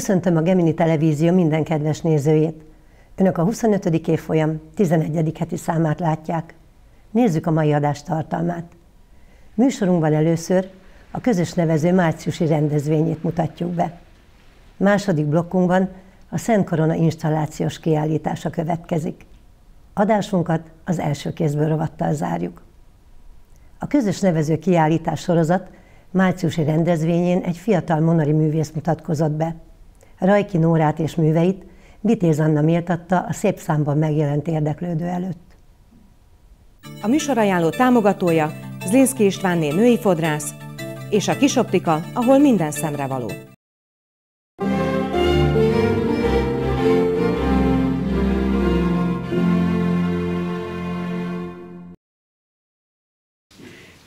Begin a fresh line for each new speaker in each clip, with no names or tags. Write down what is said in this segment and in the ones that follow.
Köszöntöm a Gemini Televízió minden kedves nézőjét. Önök a 25. évfolyam 11. heti számát látják. Nézzük a mai adás tartalmát. Műsorunkban először a közös nevező márciusi rendezvényét mutatjuk be. Második blokkunkban a Szent Korona installációs kiállítása következik. Adásunkat az első kézből rovattal zárjuk. A közös nevező kiállítás sorozat márciusi rendezvényén egy fiatal monari művész mutatkozott be. Rajki Nórát és műveit Vitéz Anna méltatta a szép számban megjelent érdeklődő előtt.
A műsorajánló támogatója Zlinszki Istvánné női fodrász és a Kisoptika, ahol minden szemre való.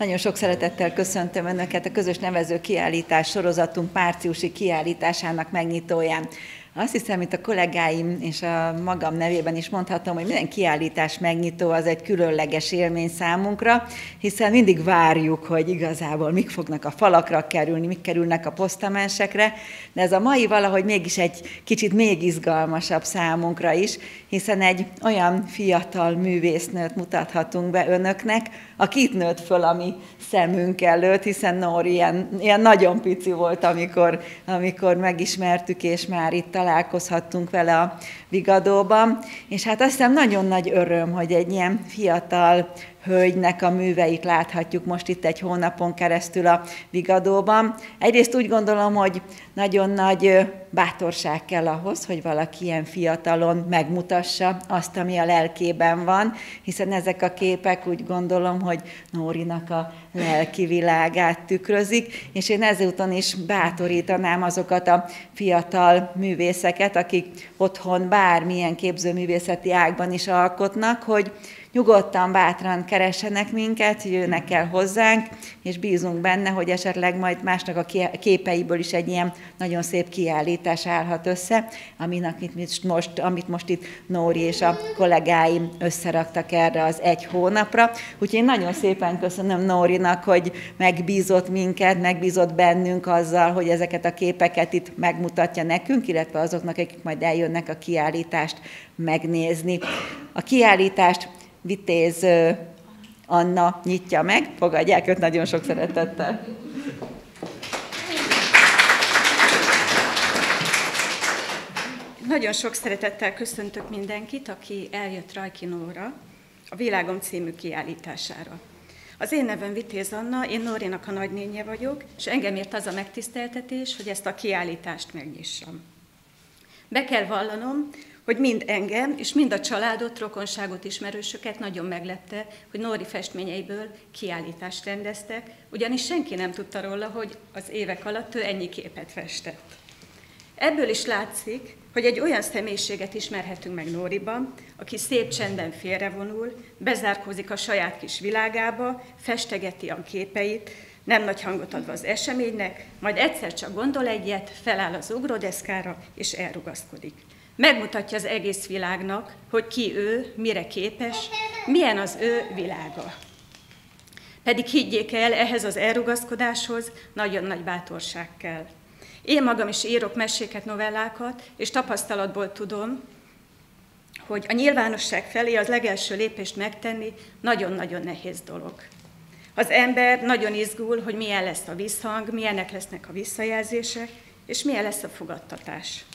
Nagyon sok szeretettel köszöntöm Önöket a közös nevező kiállítás sorozatunk márciusi kiállításának megnyitóján. Azt hiszem, itt a kollégáim és a magam nevében is mondhatom, hogy minden kiállítás megnyitó az egy különleges élmény számunkra, hiszen mindig várjuk, hogy igazából mik fognak a falakra kerülni, mik kerülnek a posztamensekre, de ez a mai valahogy mégis egy kicsit még izgalmasabb számunkra is, hiszen egy olyan fiatal művésznőt mutathatunk be önöknek, aki itt nőtt föl a mi szemünk előtt, hiszen Nóri ilyen, ilyen nagyon pici volt, amikor, amikor megismertük, és már itt találkozhattunk vele a Vigadóban, és hát azt hiszem nagyon nagy öröm, hogy egy ilyen fiatal hölgynek a műveit láthatjuk most itt egy hónapon keresztül a Vigadóban. Egyrészt úgy gondolom, hogy nagyon nagy bátorság kell ahhoz, hogy valaki ilyen fiatalon megmutassa azt, ami a lelkében van, hiszen ezek a képek úgy gondolom, hogy Nórinak a lelki világát tükrözik, és én ezúton is bátorítanám azokat a fiatal művészeket, akik otthon bármilyen képzőművészeti ágban is alkotnak, hogy nyugodtan, bátran keressenek minket, jönnek el hozzánk, és bízunk benne, hogy esetleg majd másnak a képeiből is egy ilyen nagyon szép kiállítás állhat össze, aminek itt most, amit most itt Nóri és a kollégáim összeraktak erre az egy hónapra. Úgyhogy én nagyon szépen köszönöm Nórinak, hogy megbízott minket, megbízott bennünk azzal, hogy ezeket a képeket itt megmutatja nekünk, illetve azoknak, akik majd eljönnek a kiállítást megnézni. A kiállítást Vitéz Anna nyitja meg, fogadják őt nagyon sok szeretettel.
Nagyon sok szeretettel köszöntök mindenkit, aki eljött Rajkinóra, a Világom című kiállítására. Az én nevem Vitéz Anna, én Nórinak a nagynénye vagyok, és engem ért az a megtiszteltetés, hogy ezt a kiállítást megnyissam. Be kell vallanom, hogy mind engem, és mind a családot, rokonságot, ismerősöket nagyon meglepte, hogy Nóri festményeiből kiállítást rendeztek, ugyanis senki nem tudta róla, hogy az évek alatt ő ennyi képet festett. Ebből is látszik, hogy egy olyan személyiséget ismerhetünk meg Nóriban, aki szép csenden félrevonul, bezárkózik a saját kis világába, festegeti a képeit, nem nagy hangot adva az eseménynek, majd egyszer csak gondol egyet, feláll az ugródeszkára és elrugaszkodik. Megmutatja az egész világnak, hogy ki ő, mire képes, milyen az ő világa. Pedig higgyék el, ehhez az elrugaszkodáshoz nagyon nagy bátorság kell. Én magam is írok meséket, novellákat, és tapasztalatból tudom, hogy a nyilvánosság felé az legelső lépést megtenni nagyon-nagyon nehéz dolog. Az ember nagyon izgul, hogy milyen lesz a visszhang, milyenek lesznek a visszajelzések, és milyen lesz a fogadtatás.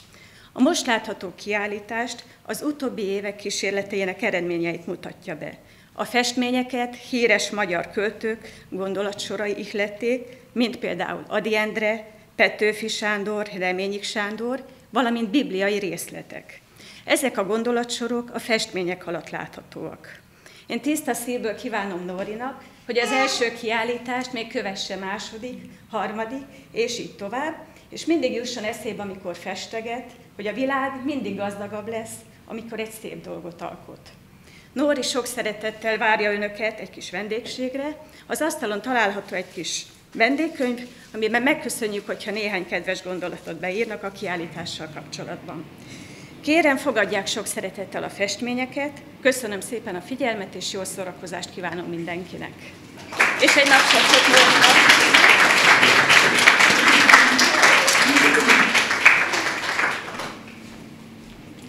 A most látható kiállítást az utóbbi évek kísérleteinek eredményeit mutatja be. A festményeket híres magyar költők gondolatsorai ihlették, mint például Adi Endre, Petőfi Sándor, Reményik Sándor, valamint bibliai részletek. Ezek a gondolatsorok a festmények alatt láthatóak. Én tiszta szívből kívánom Nórinak, hogy az első kiállítást még kövesse második, harmadik, és így tovább, és mindig jusson eszébe, amikor festeget, hogy a világ mindig gazdagabb lesz, amikor egy szép dolgot alkot. Nóri sok szeretettel várja önöket egy kis vendégségre. Az asztalon található egy kis vendégkönyv, amiben megköszönjük, hogyha néhány kedves gondolatot beírnak a kiállítással kapcsolatban. Kérem, fogadják sok szeretettel a festményeket, köszönöm szépen a figyelmet, és jó szórakozást kívánom mindenkinek. És egy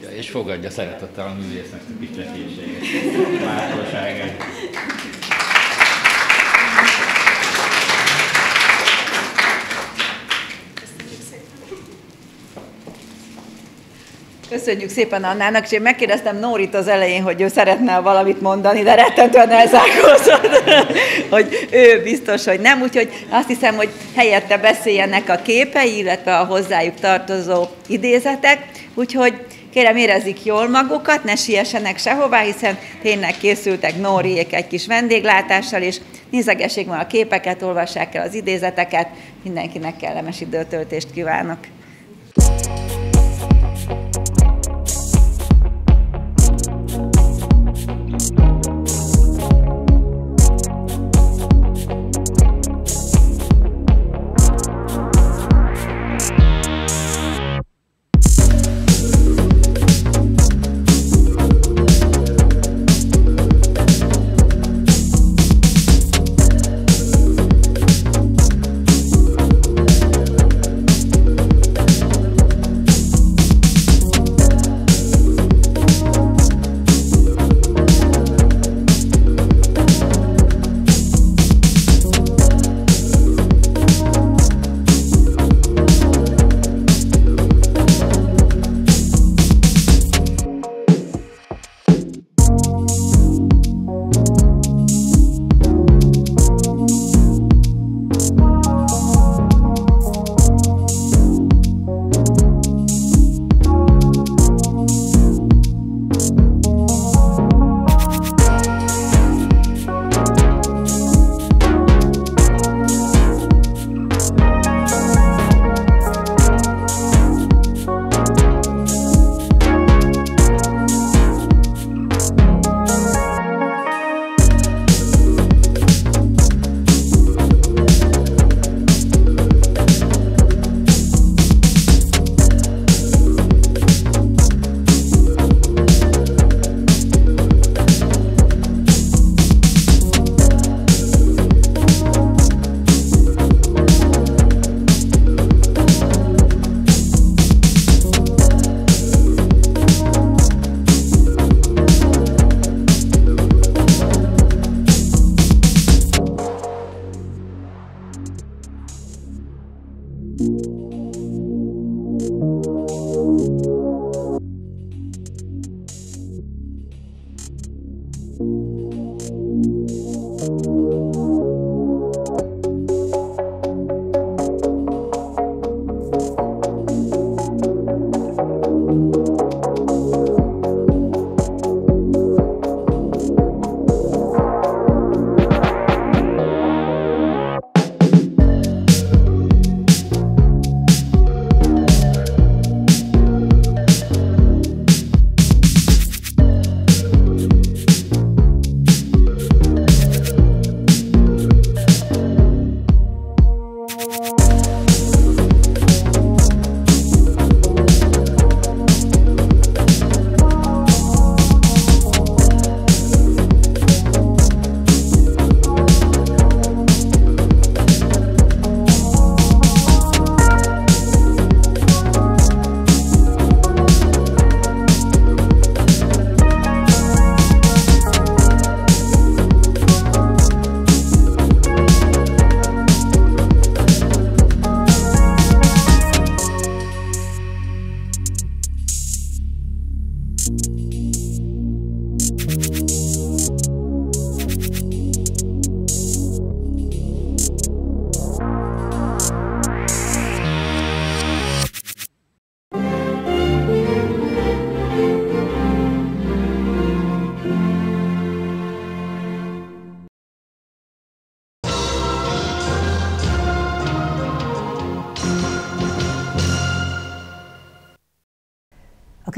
Ja,
és fogadja szeretettel a művésznek a pikletésségét, bátorságát.
Köszönjük szépen Annának, és én megkérdeztem Nórit az elején, hogy ő szeretne valamit mondani, de rettentően elzárkózott, hogy ő biztos, hogy nem, úgyhogy azt hiszem, hogy helyette beszéljenek a képei, illetve a hozzájuk tartozó idézetek, úgyhogy kérem érezik jól magukat, ne siessenek sehová, hiszen tényleg készültek Nóriék egy kis vendéglátással, és nézegessék meg a képeket, olvassák el az idézeteket, mindenkinek kellemes időtöltést kívánok!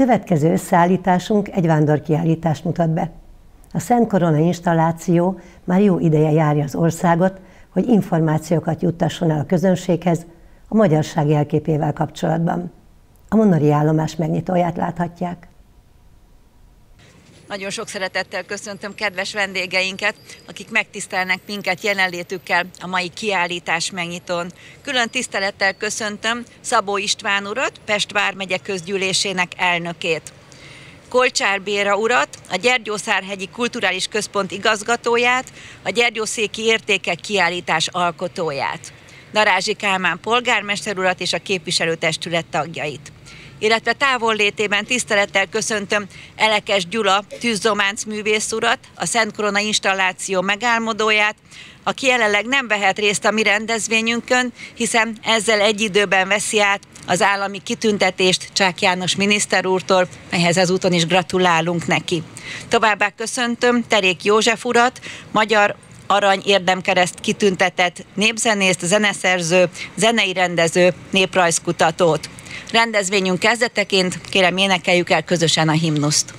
Következő összeállításunk egy vándorkiállítást mutat be. A Szent Korona installáció már jó ideje járja az országot, hogy információkat juttasson el a közönséghez a magyarság jelképével kapcsolatban. A Monori állomás megnyitóját láthatják.
Nagyon sok szeretettel köszöntöm kedves vendégeinket, akik megtisztelnek minket jelenlétükkel a mai kiállítás megnyitón. Külön tisztelettel köszöntöm Szabó István urat, Pest vármegye közgyűlésének elnökét. Kolcsár Béra urat, a Gyergyószárhegyi Kulturális Központ igazgatóját, a Gyergyószéki Értékek kiállítás alkotóját, Darázsi Kálmán polgármester urat és a képviselőtestület tagjait illetve távollétében tisztelettel köszöntöm Elekes Gyula tűzzománc művész urat, a Szent Korona installáció megálmodóját, aki jelenleg nem vehet részt a mi rendezvényünkön, hiszen ezzel egy időben veszi át az állami kitüntetést Csák János miniszter úrtól, melyhez ezúton is gratulálunk neki. Továbbá köszöntöm Terék József urat, magyar arany érdemkereszt kitüntetett népzenészt, zeneszerző, zenei rendező, néprajzkutatót. Rendezvényünk kezdeteként kérem énekeljük el közösen a himnuszt.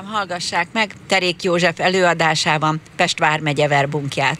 Kérem, hallgassák meg Terék József előadásában Pest vármegye verbunkját.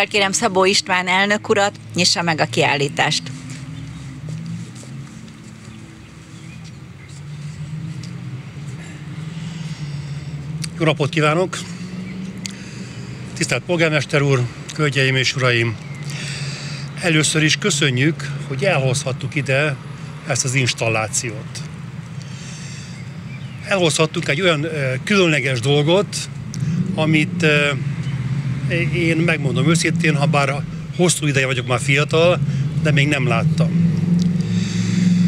Felkérem Szabó István elnök urat, nyissa meg a kiállítást.
Jó napot kívánok! Tisztelt polgármester úr, hölgyeim és uraim! Először is köszönjük, hogy elhozhattuk ide ezt az installációt. Elhozhattunk egy olyan különleges dolgot, amit én megmondom őszintén, ha bár hosszú ideje vagyok már fiatal, de még nem láttam.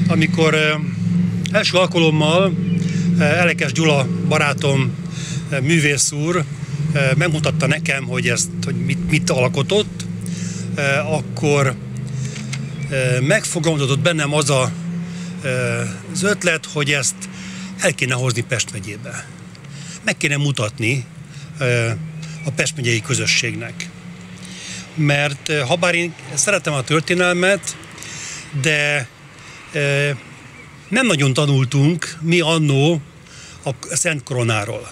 Amikor első alkalommal Elekes Gyula barátom, művész úr megmutatta nekem, hogy ezt, hogy mit, mit alkotott, akkor megfogalmazódott bennem az a, az ötlet, hogy ezt el kéne hozni Pest megyébe. Meg kéne mutatni a Pest megyei közösségnek. Mert ha bár én szeretem a történelmet, de nem nagyon tanultunk mi annó a Szent Koronáról.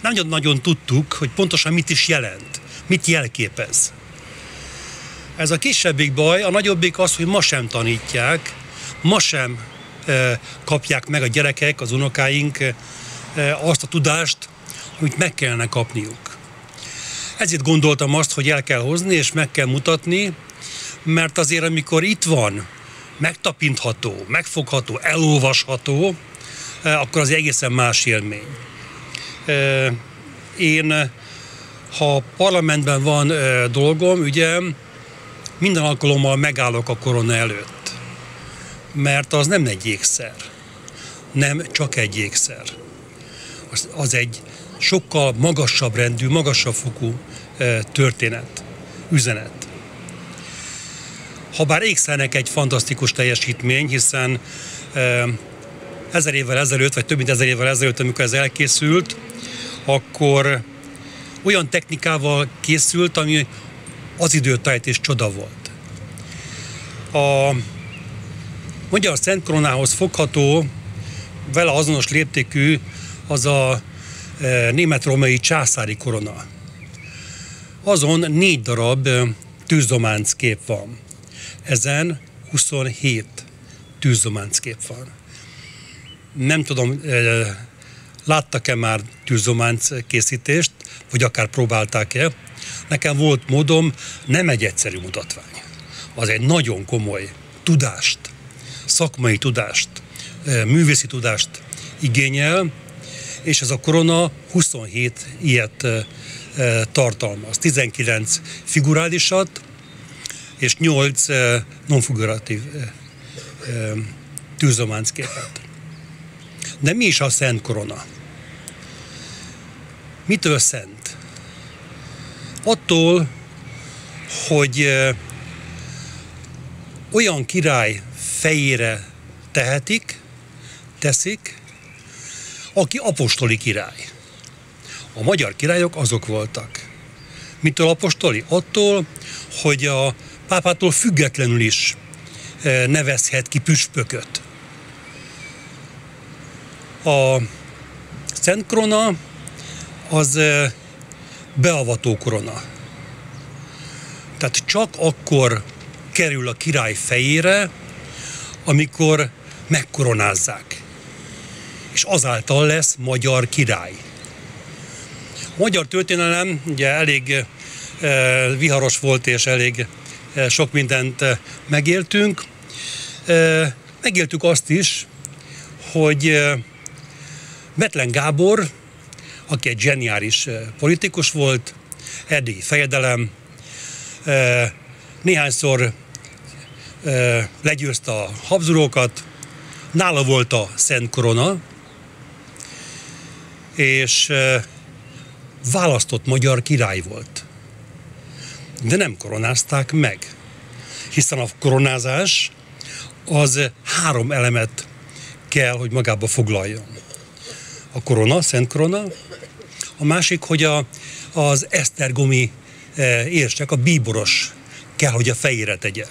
Nagyon-nagyon tudtuk, hogy pontosan mit is jelent, mit jelképez. Ez a kisebbik baj, a nagyobbik az, hogy ma sem tanítják, ma sem e, kapják meg a gyerekek, az unokáink e, azt a tudást, amit meg kellene kapniuk. Ezért gondoltam azt, hogy el kell hozni és meg kell mutatni, mert azért amikor itt van, megtapintható, megfogható, elolvasható, akkor az egészen más élmény. Én, ha parlamentben van dolgom, ügyem, minden alkalommal megállok a korona előtt. Mert az nem egy ékszer. Nem csak egy ékszer. Az, az egy sokkal magasabb rendű, magasabb fokú történet, üzenet. Habár ékszernek egy fantasztikus teljesítmény, hiszen ezer évvel ezelőtt, vagy több mint ezer évvel ezelőtt, amikor ez elkészült, akkor olyan technikával készült, ami az időtájt és csoda volt. A Magyar Szent Koronához fogható, vele azonos léptékű az a e, német-római császári korona. Azon négy darab e, tűzdománc kép van. Ezen 27 tűzdománc kép van. Nem tudom, e, láttak-e már tűzdománc készítést, vagy akár próbálták-e. Nekem volt módom, nem egy egyszerű mutatvány. Az egy nagyon komoly tudást, szakmai tudást, művészi tudást igényel, és ez a korona 27 ilyet tartalmaz. 19 figurálisat, és 8 non-figuratív tűzománcképet. De mi is a Szent Korona? Mitől szent? Attól, hogy olyan király fejére tehetik, teszik, aki apostoli király. A magyar királyok azok voltak. Mitől apostoli? Attól, hogy a pápától függetlenül is nevezhet ki püspököt. A Szent Krona az beavató korona. Tehát csak akkor kerül a király fejére, amikor megkoronázzák. És azáltal lesz magyar király. Magyar történelem ugye elég e, viharos volt, és elég e, sok mindent e, megéltünk. E, megéltük azt is, hogy e, Betlen Gábor aki egy zseniális politikus volt, erdélyi fejedelem, néhányszor legyőzte a habzurókat, nála volt a Szent Korona, és választott magyar király volt. De nem koronázták meg, hiszen a koronázás az három elemet kell, hogy magába foglaljon. A korona, Szent Korona, a másik, hogy a, az esztergomi érsek, a bíboros kell, hogy a fejére tegye.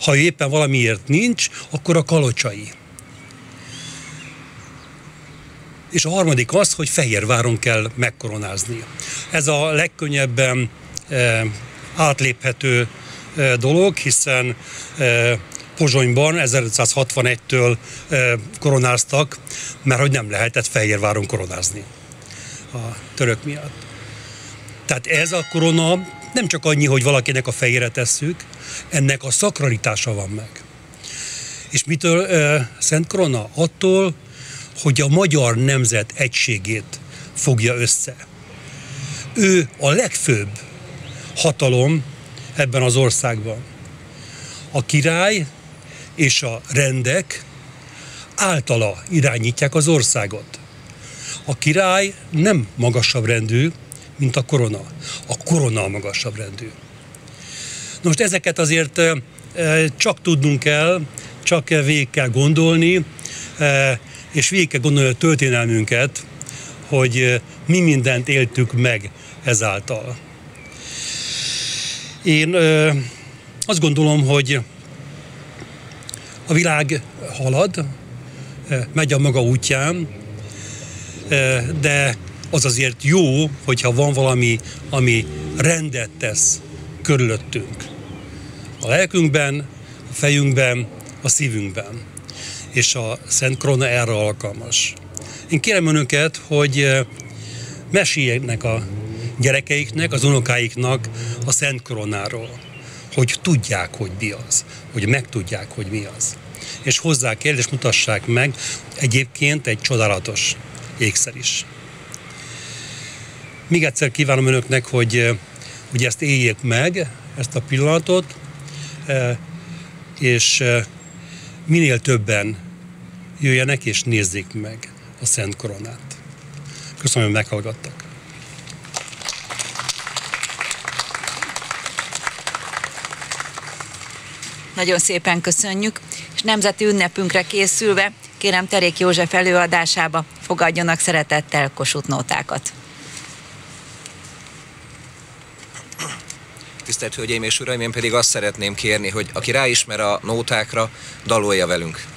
Ha éppen valamiért nincs, akkor a kalocsai. És a harmadik az, hogy Fehérváron kell megkoronázni. Ez a legkönnyebben e, átléphető dolog, hiszen Pozsonyban 1561-től koronáztak, mert hogy nem lehetett Fehérváron koronázni a török miatt. Tehát ez a korona nem csak annyi, hogy valakinek a fejére tesszük, ennek a szakralitása van meg. És mitől uh, Szent Korona? Attól, hogy a magyar nemzet egységét fogja össze. Ő a legfőbb hatalom ebben az országban. A király és a rendek általa irányítják az országot. A király nem magasabb rendű, mint a korona. A korona a magasabb rendű. Most ezeket azért csak tudnunk kell, csak végig kell gondolni, és végig kell gondolni a történelmünket, hogy mi mindent éltük meg ezáltal. Én azt gondolom, hogy a világ halad, megy a maga útján, de az azért jó, hogyha van valami, ami rendet tesz körülöttünk. A lelkünkben, a fejünkben, a szívünkben. És a Szent Korona erre alkalmas. Én kérem önöket, hogy meséljenek a gyerekeiknek, az unokáiknak a Szent Koronáról, hogy tudják, hogy mi az, hogy megtudják, hogy mi az. És hozzák el, és mutassák meg egyébként egy csodálatos ékszer is. Még egyszer kívánom önöknek, hogy, hogy ezt éljék meg, ezt a pillanatot, és minél többen jöjjenek és nézzék meg a Szent Koronát. Köszönöm, hogy meghallgattak.
Nagyon szépen köszönjük, és nemzeti ünnepünkre készülve kérem Terék József előadásába fogadjanak szeretettel Kossuth nótákat.
Tisztelt Hölgyeim és Uraim, én pedig azt szeretném kérni, hogy aki ráismer a nótákra, dalolja velünk.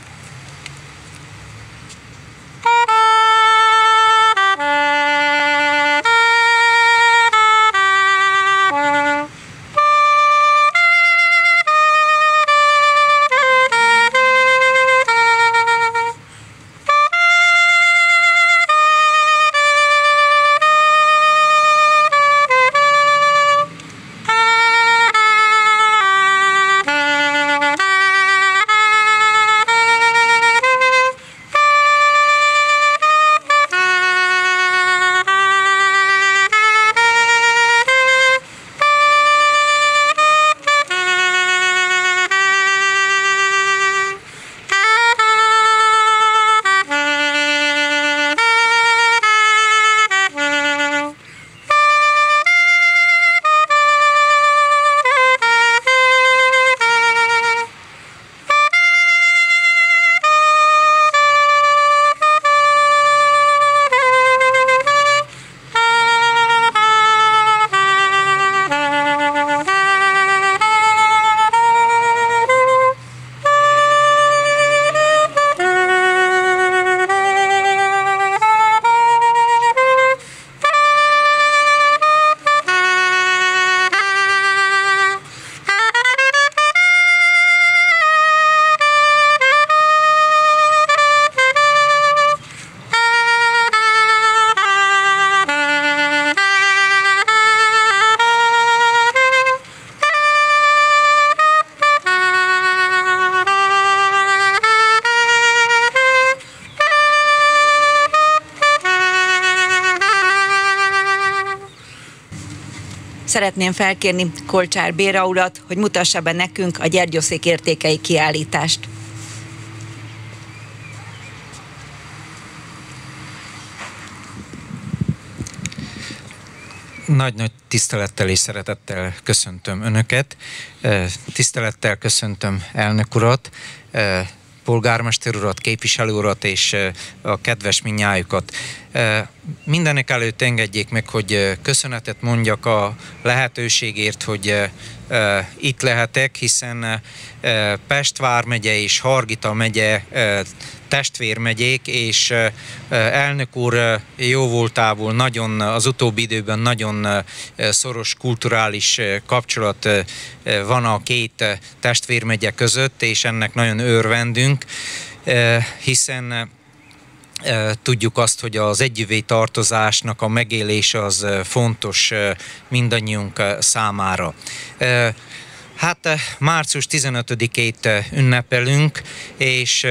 Szeretném felkérni Kolcsár Béra urat, hogy mutassa be nekünk a Gyergyószék értékei kiállítást.
Nagy-nagy tisztelettel és szeretettel köszöntöm Önöket. Tisztelettel köszöntöm elnök urat, polgármester urat, képviselő urat és a kedves minnyájukat. mindenek előtt engedjék meg, hogy köszönetet mondjak a lehetőségért, hogy itt lehetek, hiszen Pest vármegye és Hargita megye testvérmegyék, és elnök úr jó voltából nagyon az utóbbi időben nagyon szoros kulturális kapcsolat van a két testvérmegye között, és ennek nagyon örvendünk, hiszen Tudjuk azt, hogy az együvé tartozásnak a megélése az fontos mindannyiunk számára. Hát március 15-ét ünnepelünk, és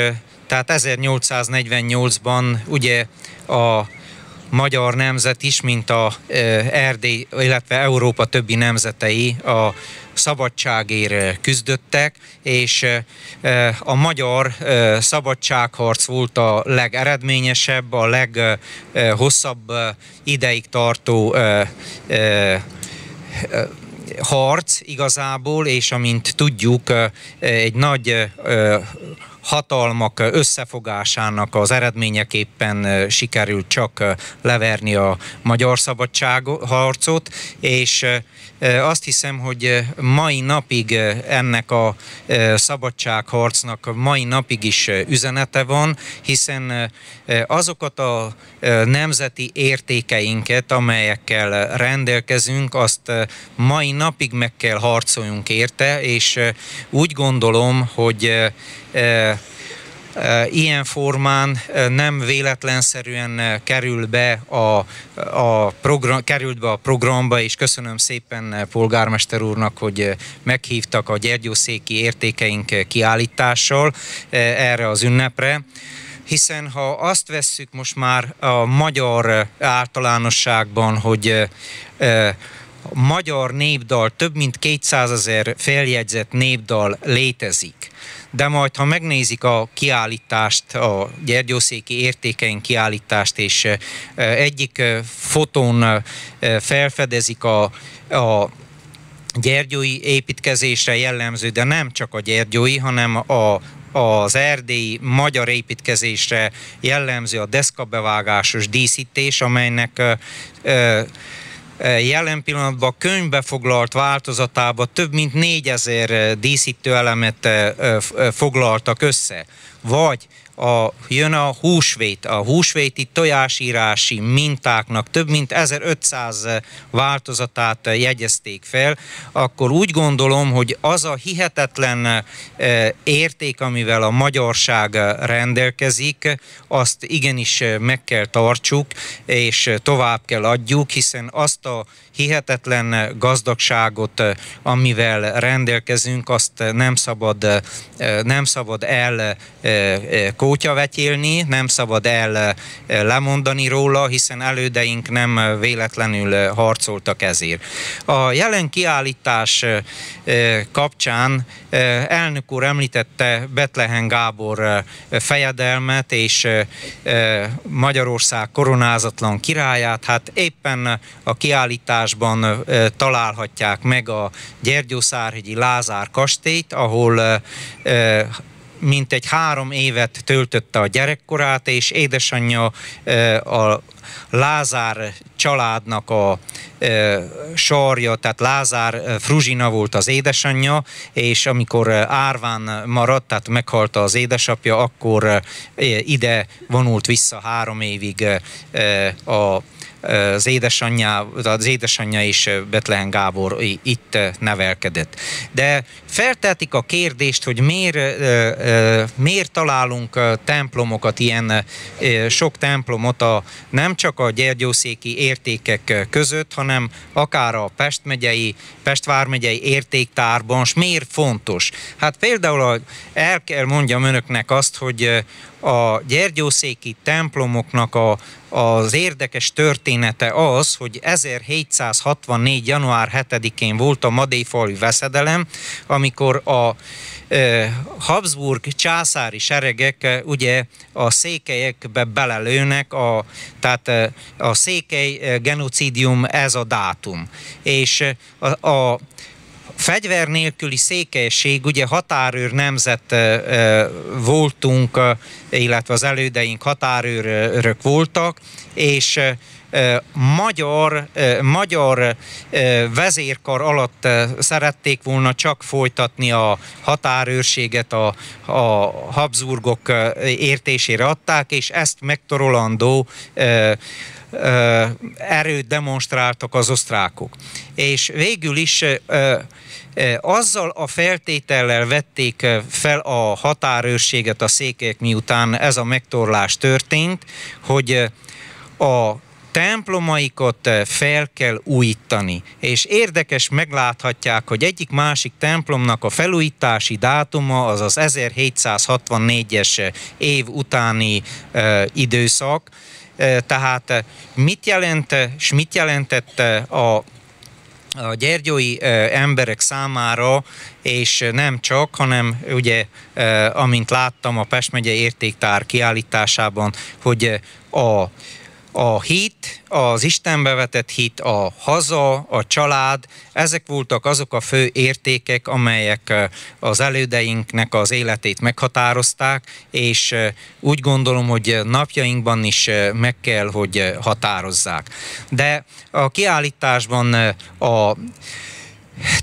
tehát 1848-ban ugye a magyar nemzet is, mint a Erdély, illetve Európa többi nemzetei a szabadságért küzdöttek, és a magyar szabadságharc volt a legeredményesebb, a leghosszabb ideig tartó harc igazából, és amint tudjuk, egy nagy hatalmak összefogásának az eredményeképpen sikerült csak leverni a magyar szabadságharcot, és azt hiszem, hogy mai napig ennek a szabadságharcnak mai napig is üzenete van, hiszen azokat a nemzeti értékeinket, amelyekkel rendelkezünk, azt mai napig meg kell harcoljunk érte, és úgy gondolom, hogy ilyen formán nem véletlenszerűen kerül be a, a program, került be a programba, és köszönöm szépen polgármester úrnak, hogy meghívtak a gyergyószéki értékeink kiállítással erre az ünnepre. Hiszen ha azt vesszük most már a magyar általánosságban, hogy a magyar népdal, több mint 200 ezer feljegyzett népdal létezik, de majd ha megnézik a kiállítást, a gyergyószéki értékeink kiállítást, és egyik fotón felfedezik a, a gyergyói építkezésre jellemző, de nem csak a gyergyói, hanem a, az erdélyi magyar építkezésre jellemző a deszkabevágásos díszítés, amelynek jelen pillanatban könyvbe foglalt változatában több mint 4000 díszítő elemet foglaltak össze. Vagy a, jön a húsvét, a húsvéti tojásírási mintáknak több mint 1500 változatát jegyezték fel, akkor úgy gondolom, hogy az a hihetetlen érték, amivel a magyarság rendelkezik, azt igenis meg kell tartsuk, és tovább kell adjuk, hiszen azt a hihetetlen gazdagságot, amivel rendelkezünk, azt nem szabad, nem szabad el kótyavetélni, nem szabad el lemondani róla, hiszen elődeink nem véletlenül harcoltak ezért. A jelen kiállítás kapcsán elnök úr említette Betlehem Gábor fejedelmet és Magyarország koronázatlan királyát, hát éppen a kiállítás lakásban találhatják meg a Gyergyószárhegyi Lázár kastélyt, ahol mintegy három évet töltötte a gyerekkorát, és édesanyja a Lázár családnak a e, sarja, tehát Lázár Fruzsina volt az édesanyja, és amikor árván maradt, tehát meghalta az édesapja, akkor ide vonult vissza három évig a az édesanyja, az édesanyja is Betlen Gábor itt nevelkedett. De feltetik a kérdést, hogy miért, miért találunk templomokat, ilyen sok templomot a, nem csak a gyergyószéki értékek között, hanem akár a Pest megyei, Pest vármegyei értéktárban, és miért fontos? Hát például el kell mondjam önöknek azt, hogy a gyergyószéki templomoknak a, az érdekes története az, hogy 1764. január 7-én volt a Madéfalvi veszedelem, amikor a Habsburg császári seregek ugye a székelyekbe belelőnek, a, tehát a székely genocidium ez a dátum. És a, a fegyver nélküli székelység, ugye határőr nemzet voltunk, illetve az elődeink határőrök voltak, és magyar, magyar vezérkar alatt szerették volna csak folytatni a határőrséget, a, a Habsburgok értésére adták, és ezt megtorolandó erőt demonstráltak az osztrákok. És végül is azzal a feltétellel vették fel a határőrséget a székek, miután ez a megtorlás történt, hogy a templomaikat fel kell újítani. És érdekes megláthatják, hogy egyik másik templomnak a felújítási dátuma az az 1764-es év utáni időszak. Uh, tehát mit jelent, és mit jelentett a a gyergyói emberek számára, és nem csak, hanem ugye, amint láttam a Pest megye értéktár kiállításában, hogy a a hit, az Istenbe vetett hit, a haza, a család, ezek voltak azok a fő értékek, amelyek az elődeinknek az életét meghatározták, és úgy gondolom, hogy napjainkban is meg kell, hogy határozzák. De a kiállításban a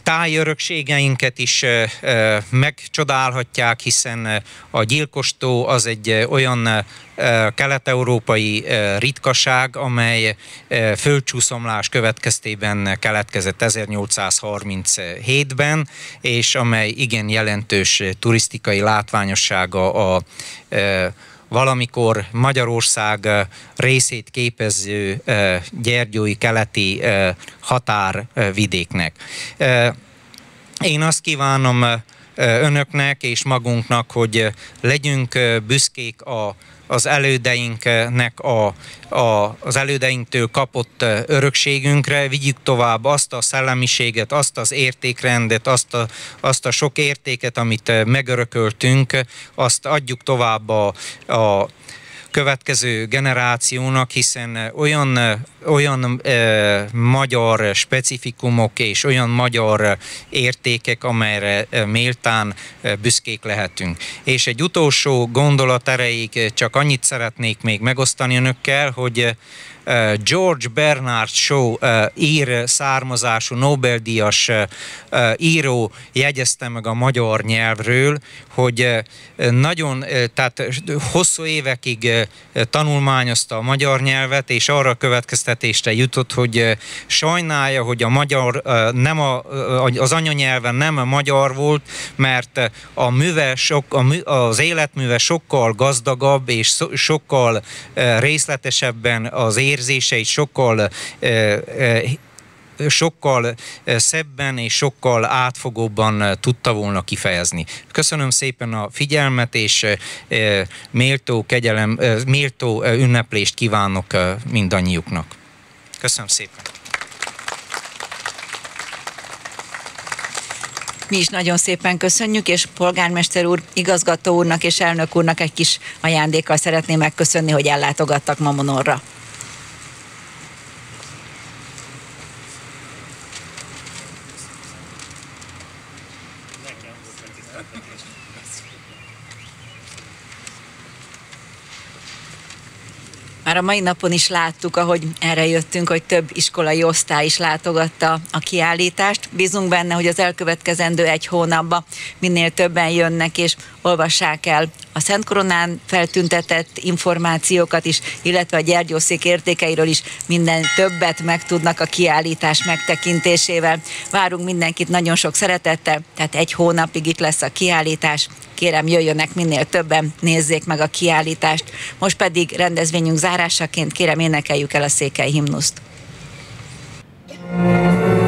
tájörökségeinket is megcsodálhatják, hiszen a gyilkostó az egy olyan kelet-európai ritkaság, amely földcsúszomlás következtében keletkezett 1837-ben, és amely igen jelentős turisztikai látványossága a valamikor Magyarország részét képező gyergyói keleti határvidéknek. Én azt kívánom önöknek és magunknak, hogy legyünk büszkék a az elődeinknek a, a, az elődeinktől kapott örökségünkre, vigyük tovább azt a szellemiséget, azt az értékrendet, azt a, azt a sok értéket, amit megörököltünk, azt adjuk tovább a, a következő generációnak, hiszen olyan, olyan e, magyar specifikumok és olyan magyar értékek, amelyre méltán büszkék lehetünk. És egy utolsó gondolat erejéig csak annyit szeretnék még megosztani önökkel, hogy George Bernard Shaw ír származású Nobel-díjas író jegyezte meg a magyar nyelvről, hogy nagyon, tehát hosszú évekig tanulmányozta a magyar nyelvet, és arra a következtetésre jutott, hogy sajnálja, hogy a magyar nem a, az anyanyelven nem a magyar volt, mert a műve sok, a mű, az életműve sokkal gazdagabb és sokkal részletesebben az érzéseit sokkal sokkal szebben és sokkal átfogóbban tudta volna kifejezni. Köszönöm szépen a figyelmet, és méltó, kegyelem, méltó ünneplést kívánok mindannyiuknak. Köszönöm szépen!
Mi is nagyon szépen köszönjük, és polgármester úr, igazgató úrnak és elnök úrnak egy kis ajándékkal szeretném megköszönni, hogy ellátogattak ma Már a mai napon is láttuk, ahogy erre jöttünk, hogy több iskolai osztály is látogatta a kiállítást. Bízunk benne, hogy az elkövetkezendő egy hónapban minél többen jönnek és olvassák el a Szent Koronán feltüntetett információkat is, illetve a gyergyószék értékeiről is minden többet megtudnak a kiállítás megtekintésével. Várunk mindenkit nagyon sok szeretettel, tehát egy hónapig itt lesz a kiállítás. Kérem, jöjjönek minél többen, nézzék meg a kiállítást. Most pedig rendezvényünk zárásaként kérem énekeljük el a székely himnuszt. thank you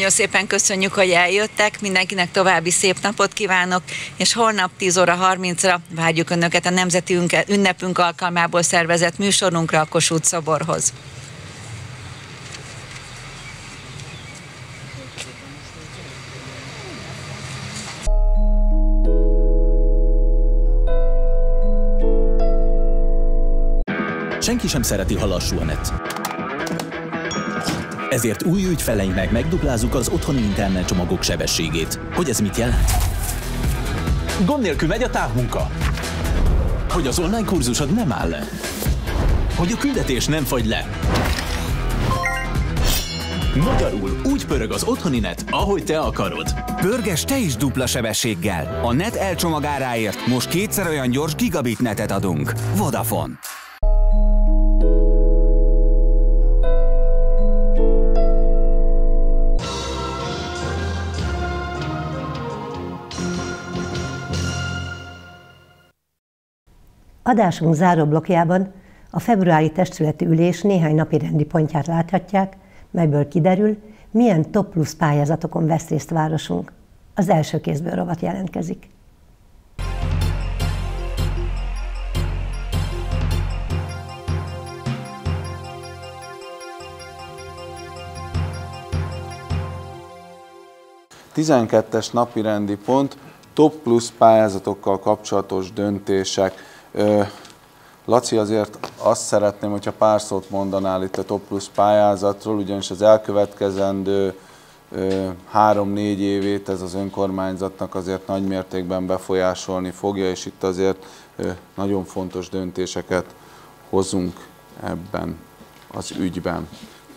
Nagyon szépen köszönjük, hogy eljöttek, mindenkinek további szép napot kívánok, és holnap 10 óra 30-ra várjuk Önöket a Nemzeti Ünnepünk alkalmából szervezett műsorunkra a Kossuth szoborhoz.
Senki sem szereti, ha lassú a net. Ezért új ügyfeleinknek megduplázzuk az otthoni internetcsomagok sebességét. Hogy ez mit jelent? Gond nélkül megy a távmunka. Hogy az online kurzusod nem áll le. Hogy a küldetés nem fagy le. Magyarul úgy pörög az otthoni net, ahogy te akarod.
Pörges te is dupla sebességgel. A net elcsomagáráért most kétszer olyan gyors gigabit netet adunk. Vodafone.
Adásunk záró blokkjában a februári testületi ülés néhány napi rendi pontját láthatják, melyből kiderül, milyen top plusz pályázatokon vesz részt városunk. Az első kézből rovat jelentkezik.
Tizenkettes napi rendi pont, top plusz pályázatokkal kapcsolatos döntések. Laci, azért azt szeretném, hogyha pár szót mondanál itt a Top Plus pályázatról, ugyanis az elkövetkezendő három-négy évét ez az önkormányzatnak azért nagy mértékben befolyásolni fogja, és itt azért nagyon fontos döntéseket hozunk ebben az ügyben.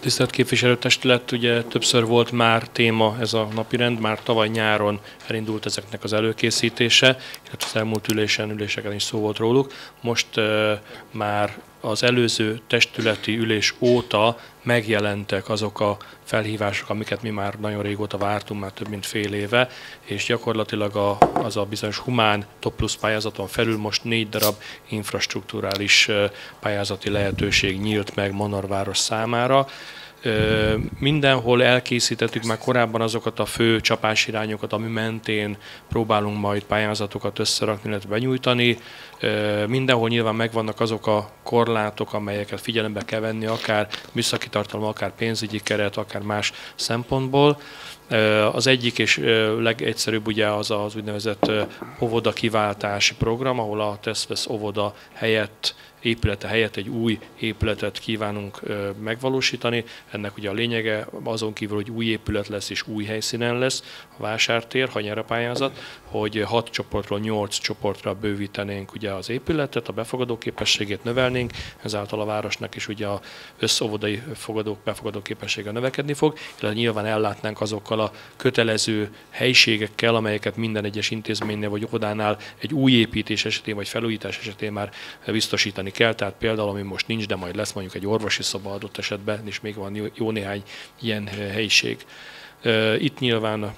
Tisztelt képviselőtestület, ugye többször volt már téma ez a napirend, már tavaly nyáron elindult ezeknek az előkészítése, illetve az elmúlt ülésen, üléseken is szó volt róluk. Most uh, már az előző testületi ülés óta megjelentek azok a felhívások, amiket mi már nagyon régóta vártunk, már több mint fél éve, és gyakorlatilag a, az a bizonyos humán top plusz pályázaton felül most négy darab infrastruktúrális pályázati lehetőség nyílt meg Monarváros számára. Mindenhol elkészítettük már korábban azokat a fő csapásirányokat, ami mentén próbálunk majd pályázatokat összerakni, illetve benyújtani. Mindenhol nyilván megvannak azok a korlátok, amelyeket figyelembe kell venni, akár műszaki tartalom, akár pénzügyi keret, akár más szempontból. Az egyik és legegyszerűbb ugye az az úgynevezett óvoda kiváltási program, ahol a Teszvesz óvoda helyett épülete helyett egy új épületet kívánunk megvalósítani. Ennek ugye a lényege azon kívül, hogy új épület lesz és új helyszínen lesz vásártér, ha nyer a pályázat, hogy 6 csoportról 8 csoportra bővítenénk ugye az épületet, a befogadó képességét növelnénk, ezáltal a városnak is ugye a összóvodai fogadók, befogadó képessége növekedni fog, illetve nyilván ellátnánk azokkal a kötelező helyiségekkel, amelyeket minden egyes intézménynél vagy óvodánál egy új építés esetén vagy felújítás esetén már biztosítani kell. Tehát például, ami most nincs, de majd lesz mondjuk egy orvosi szoba adott esetben, és még van jó néhány ilyen helyiség. Itt nyilván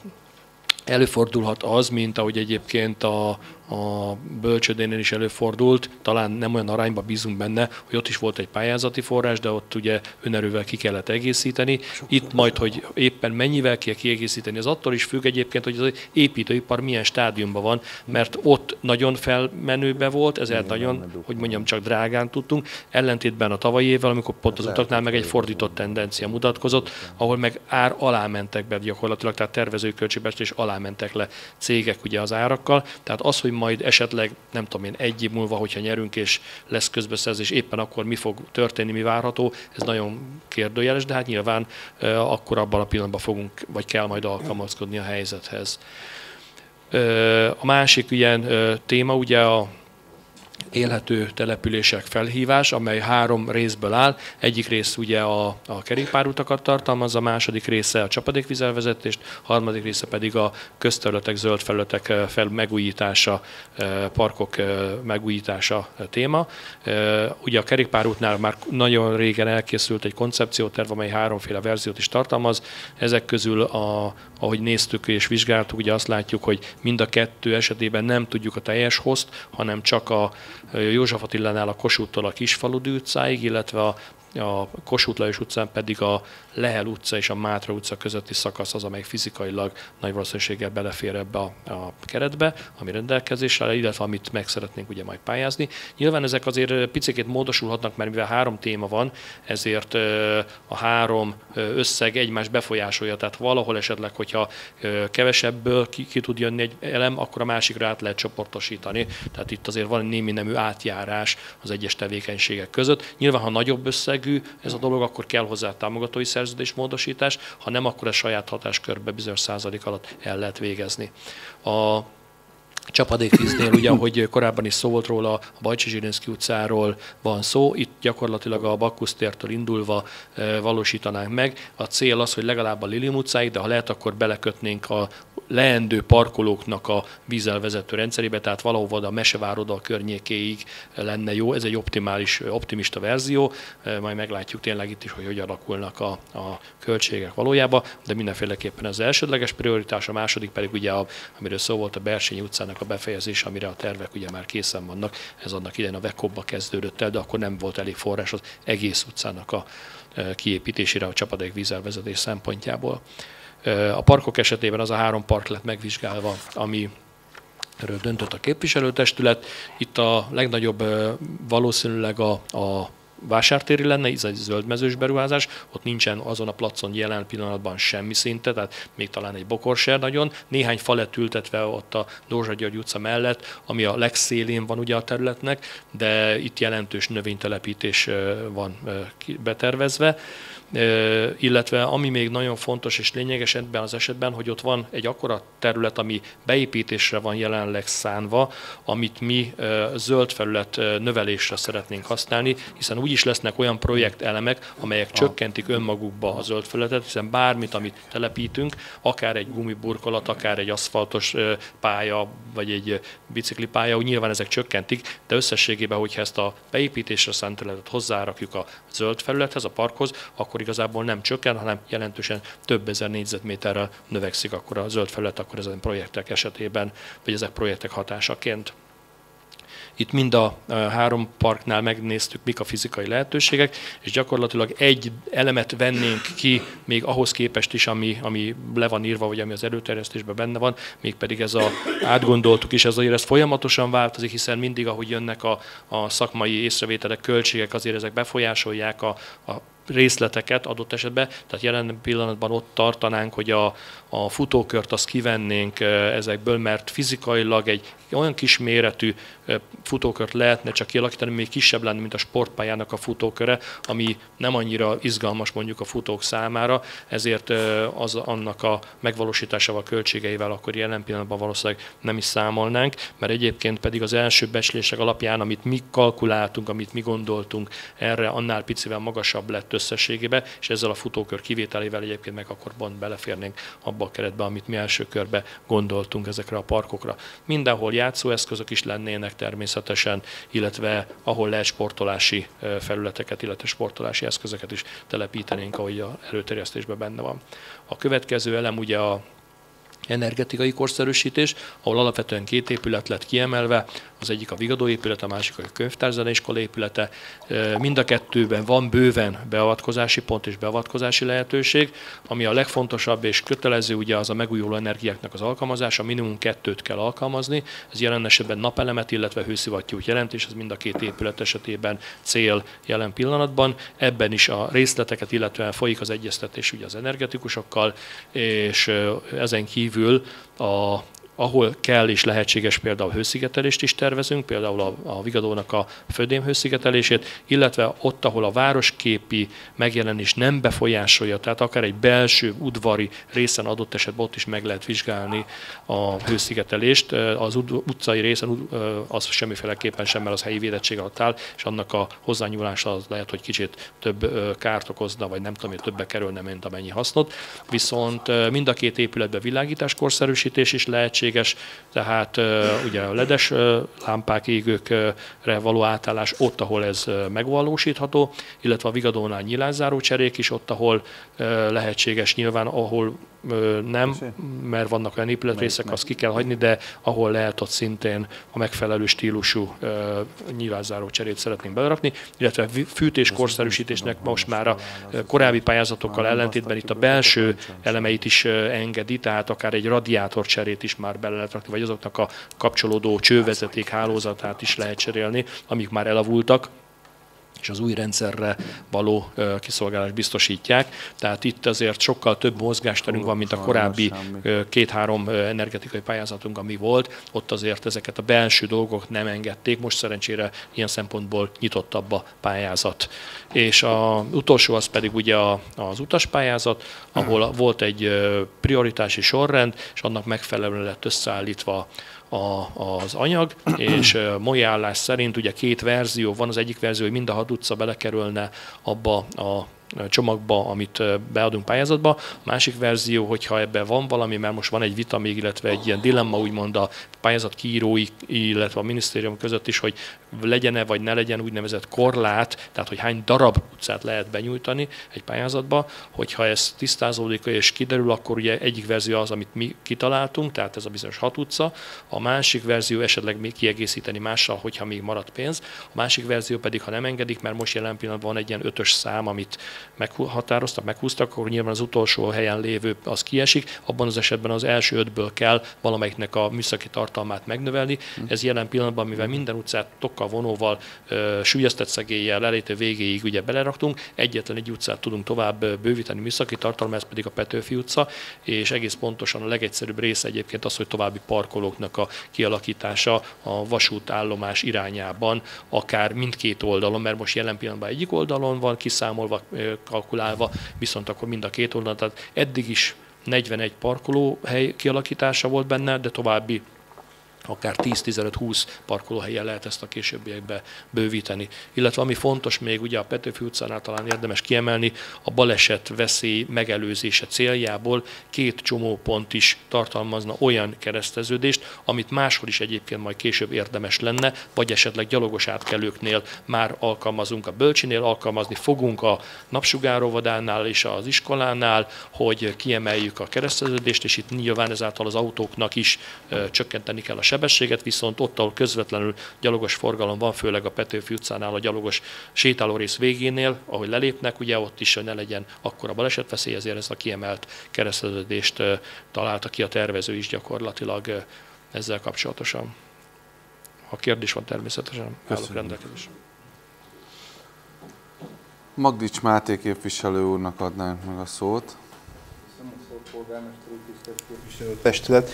előfordulhat az, mint ahogy egyébként a, a bölcsödénél is előfordult, talán nem olyan arányba bízunk benne, hogy ott is volt egy pályázati forrás, de ott ugye önerővel ki kellett egészíteni. Itt majd, hogy éppen mennyivel kell kiegészíteni, az attól is függ egyébként, hogy az építőipar milyen stádiumban van, mert ott nagyon felmenőbe volt, ezért nagyon, hogy mondjam, csak drágán tudtunk, ellentétben a tavalyi évvel, amikor pont az utaknál meg egy fordított tendencia mutatkozott, ahol meg ár alá mentek be gyakorlatilag, tehát tervezői költségbeestés alá mentek le cégek ugye az árakkal. Tehát az, hogy majd esetleg, nem tudom én, egy év múlva, hogyha nyerünk és lesz közbeszerzés, éppen akkor mi fog történni, mi várható, ez nagyon kérdőjeles, de hát nyilván akkor abban a pillanatban fogunk, vagy kell majd alkalmazkodni a helyzethez. A másik ilyen téma ugye a élhető települések felhívás, amely három részből áll. Egyik rész ugye a, a kerékpárutakat tartalmaz, a második része a csapadékvizelvezetést, harmadik része pedig a közterületek, zöld felületek eh, fel megújítása, eh, parkok eh, megújítása téma. Ugye a kerékpárútnál már nagyon régen elkészült egy koncepcióterv, amely háromféle verziót is tartalmaz. Ezek közül, a, ahogy néztük és vizsgáltuk, ugye azt látjuk, hogy mind a kettő esetében nem tudjuk a teljes host, hanem csak a József Attilánál a Kossuth-tól a Kisfaludi utcáig, illetve a a Kossuth Lajos utcán pedig a Lehel utca és a Mátra utca közötti szakasz az, amely fizikailag nagy valószínűséggel belefér ebbe a, a keretbe, ami rendelkezésre, illetve amit meg szeretnénk ugye majd pályázni. Nyilván ezek azért picit módosulhatnak, mert mivel három téma van, ezért a három összeg egymás befolyásolja, tehát valahol esetleg, hogyha kevesebből ki, ki tud jönni egy elem, akkor a másikra át lehet csoportosítani. Tehát itt azért van némi nemű átjárás az egyes tevékenységek között. Nyilván, ha nagyobb összegű ez a dolog, akkor kell hozzá támogatói szerződésmódosítás, ha nem, akkor a saját hatáskörbe bizonyos százalék alatt el lehet végezni. A csapadékvíznél, ugye, ahogy korábban is szó volt róla, a Bajcsi Zsirinszki utcáról van szó, itt gyakorlatilag a Bakkusztértől indulva e, valósítanánk meg. A cél az, hogy legalább a Lilium utcáig, de ha lehet, akkor belekötnénk a leendő parkolóknak a vízzel vezető rendszerébe, tehát valahova a Mesevároda környékéig lenne jó. Ez egy optimális, optimista verzió, e, majd meglátjuk tényleg itt is, hogy hogy alakulnak a, a költségek valójában, de mindenféleképpen ez az elsődleges prioritás, a második pedig ugye, a, amiről szó volt a Bersényi utcának a befejezés, amire a tervek ugye már készen vannak. Ez annak idején a Vekobba kezdődött el, de akkor nem volt elég forrás az egész utcának a e, kiépítésére a csapadék vízelvezetés szempontjából. A parkok esetében az a három park lett megvizsgálva, ami erről döntött a képviselőtestület. Itt a legnagyobb valószínűleg a, a vásártéri lenne, ez egy zöldmezős beruházás, ott nincsen azon a placon jelen pillanatban semmi szinte, tehát még talán egy bokorser nagyon. Néhány falet ültetve ott a Dózsa György utca mellett, ami a legszélén van ugye a területnek, de itt jelentős növénytelepítés van betervezve illetve ami még nagyon fontos és lényeges ebben az esetben, hogy ott van egy akkora terület, ami beépítésre van jelenleg szánva, amit mi zöld felület növelésre szeretnénk használni, hiszen úgy is lesznek olyan projektelemek, amelyek csökkentik önmagukba a zöld felületet, hiszen bármit, amit telepítünk, akár egy gumiburkolat, akár egy aszfaltos pálya, vagy egy biciklipálya, úgy nyilván ezek csökkentik, de összességében, hogyha ezt a beépítésre szánt területet hozzárakjuk a zöld felülethez, a parkhoz, akkor igazából nem csökken, hanem jelentősen több ezer négyzetméterrel növekszik akkor a zöld felület, akkor ezen projektek esetében, vagy ezek projektek hatásaként. Itt mind a három parknál megnéztük, mik a fizikai lehetőségek, és gyakorlatilag egy elemet vennénk ki még ahhoz képest is, ami, ami le van írva, vagy ami az előterjesztésben benne van, mégpedig ez a, átgondoltuk is, ez azért ez folyamatosan változik, hiszen mindig, ahogy jönnek a, a szakmai észrevételek, költségek, azért ezek befolyásolják a, a részleteket adott esetben, tehát jelen pillanatban ott tartanánk, hogy a, a futókört azt kivennénk ezekből, mert fizikailag egy olyan kis méretű futókört lehetne csak kialakítani, még kisebb lenne, mint a sportpályának a futóköre, ami nem annyira izgalmas mondjuk a futók számára, ezért az annak a megvalósításával, költségeivel akkor jelen pillanatban valószínűleg nem is számolnánk, mert egyébként pedig az első becslések alapján, amit mi kalkuláltunk, amit mi gondoltunk, erre annál picivel magasabb lett összességében, és ezzel a futókör kivételével egyébként meg akkor pont beleférnénk abba a keretbe, amit mi első körbe gondoltunk ezekre a parkokra. Mindenhol játszóeszközök is lennének természetesen, illetve ahol lehet sportolási felületeket, illetve sportolási eszközöket is telepítenénk, ahogy a előterjesztésben benne van. A következő elem ugye a energetikai korszerűsítés, ahol alapvetően két épület lett kiemelve, az egyik a Vigadó épület, a másik a könyvtárzeneiskola épülete. Mind a kettőben van bőven beavatkozási pont és beavatkozási lehetőség, ami a legfontosabb és kötelező ugye az a megújuló energiáknak az alkalmazása, minimum kettőt kell alkalmazni, ez jelen esetben napelemet, illetve hőszivattyút jelent, és ez mind a két épület esetében cél jelen pillanatban. Ebben is a részleteket, illetve folyik az egyeztetés ugye az energetikusokkal, és ezen kívül a ahol kell és lehetséges például hőszigetelést is tervezünk, például a, a Vigadónak a födém hőszigetelését, illetve ott, ahol a városképi megjelenés nem befolyásolja, tehát akár egy belső udvari részen adott esetben ott is meg lehet vizsgálni a hőszigetelést. Az utcai részen az semmiféleképpen sem, mert az helyi védettség alatt áll, és annak a hozzányúlása az lehet, hogy kicsit több kárt okozna, vagy nem tudom, hogy többe kerülne, mint amennyi hasznot. Viszont mind a két épületben világítás korszerűsítés is lehetséges, lehetséges, tehát ugye a ledes lámpák, égőkre való átállás ott, ahol ez megvalósítható, illetve a Vigadónál nyilászáró cserék is ott, ahol lehetséges nyilván, ahol nem, mert vannak olyan épületrészek, azt ki kell hagyni, de ahol lehet, ott szintén a megfelelő stílusú nyilvánzáró cserét szeretnénk belerakni, illetve fűtés korszerűsítésnek most már a korábbi pályázatokkal ellentétben itt a belső elemeit is engedi, tehát akár egy radiátor cserét is már bele lehet rakni, vagy azoknak a kapcsolódó csővezeték hálózatát is lehet cserélni, amik már elavultak, és az új rendszerre való kiszolgálást biztosítják. Tehát itt azért sokkal több mozgásterünk van, mint a korábbi két-három energetikai pályázatunk, ami volt. Ott azért ezeket a belső dolgok nem engedték, most szerencsére ilyen szempontból nyitottabb a pályázat. És az utolsó az pedig ugye az utaspályázat, ahol volt egy prioritási sorrend, és annak megfelelően lett összeállítva a, az anyag, és mai állás szerint ugye két verzió van, az egyik verzió, hogy mind a hat utca belekerülne abba a csomagba, amit beadunk pályázatba. A másik verzió, hogyha ebben van valami, mert most van egy vita még, illetve egy ilyen dilemma úgymond a pályázat kiírói, illetve a minisztérium között is, hogy legyen-e vagy ne legyen úgynevezett korlát, tehát hogy hány darab utcát lehet benyújtani egy pályázatba, hogyha ez tisztázódik és kiderül, akkor ugye egyik verzió az, amit mi kitaláltunk, tehát ez a bizonyos hat utca, a másik verzió esetleg még kiegészíteni mással, hogyha még marad pénz, a másik verzió pedig, ha nem engedik, mert most jelen pillanatban van egy ilyen ötös szám, amit meghatároztak, meghúztak, akkor nyilván az utolsó helyen lévő az kiesik, abban az esetben az első ötből kell valamelyiknek a műszaki tartalmát megnövelni. Ez jelen pillanatban, mivel minden utcát tokkal, vonóval, sűjesztett szegéllyel, elejétől végéig ugye beleraktunk, egyetlen egy utcát tudunk tovább bővíteni műszaki tartalma, ez pedig a Petőfi utca, és egész pontosan a legegyszerűbb része egyébként az, hogy további parkolóknak a kialakítása a vasútállomás irányában, akár mindkét oldalon, mert most jelen pillanatban egyik oldalon van kiszámolva, kalkulálva, viszont akkor mind a két oldalon, tehát eddig is 41 parkolóhely kialakítása volt benne, de további akár 10-15-20 parkolóhelyen lehet ezt a későbbiekbe bővíteni. Illetve ami fontos még, ugye a Petőfi utcánál talán érdemes kiemelni, a baleset veszély megelőzése céljából két csomópont is tartalmazna olyan kereszteződést, amit máshol is egyébként majd később érdemes lenne, vagy esetleg gyalogos átkelőknél már alkalmazunk a bölcsinél, alkalmazni fogunk a napsugáróvadánál és az iskolánál, hogy kiemeljük a kereszteződést, és itt nyilván ezáltal az autóknak is csökkenteni kell a sebességet, viszont ott, ahol közvetlenül gyalogos forgalom van, főleg a Petőfi utcánál a gyalogos sétáló rész végénél, ahogy lelépnek, ugye ott is, hogy ne legyen akkora balesetveszély, ezért ezt a kiemelt kereszteződést találta ki a tervező is gyakorlatilag ezzel kapcsolatosan. Ha kérdés van, természetesen állok rendelkezésre.
Magdics Máté képviselő úrnak adnánk meg a szót.
Köszönöm a szót, polgármester úr, tisztelt képviselő testület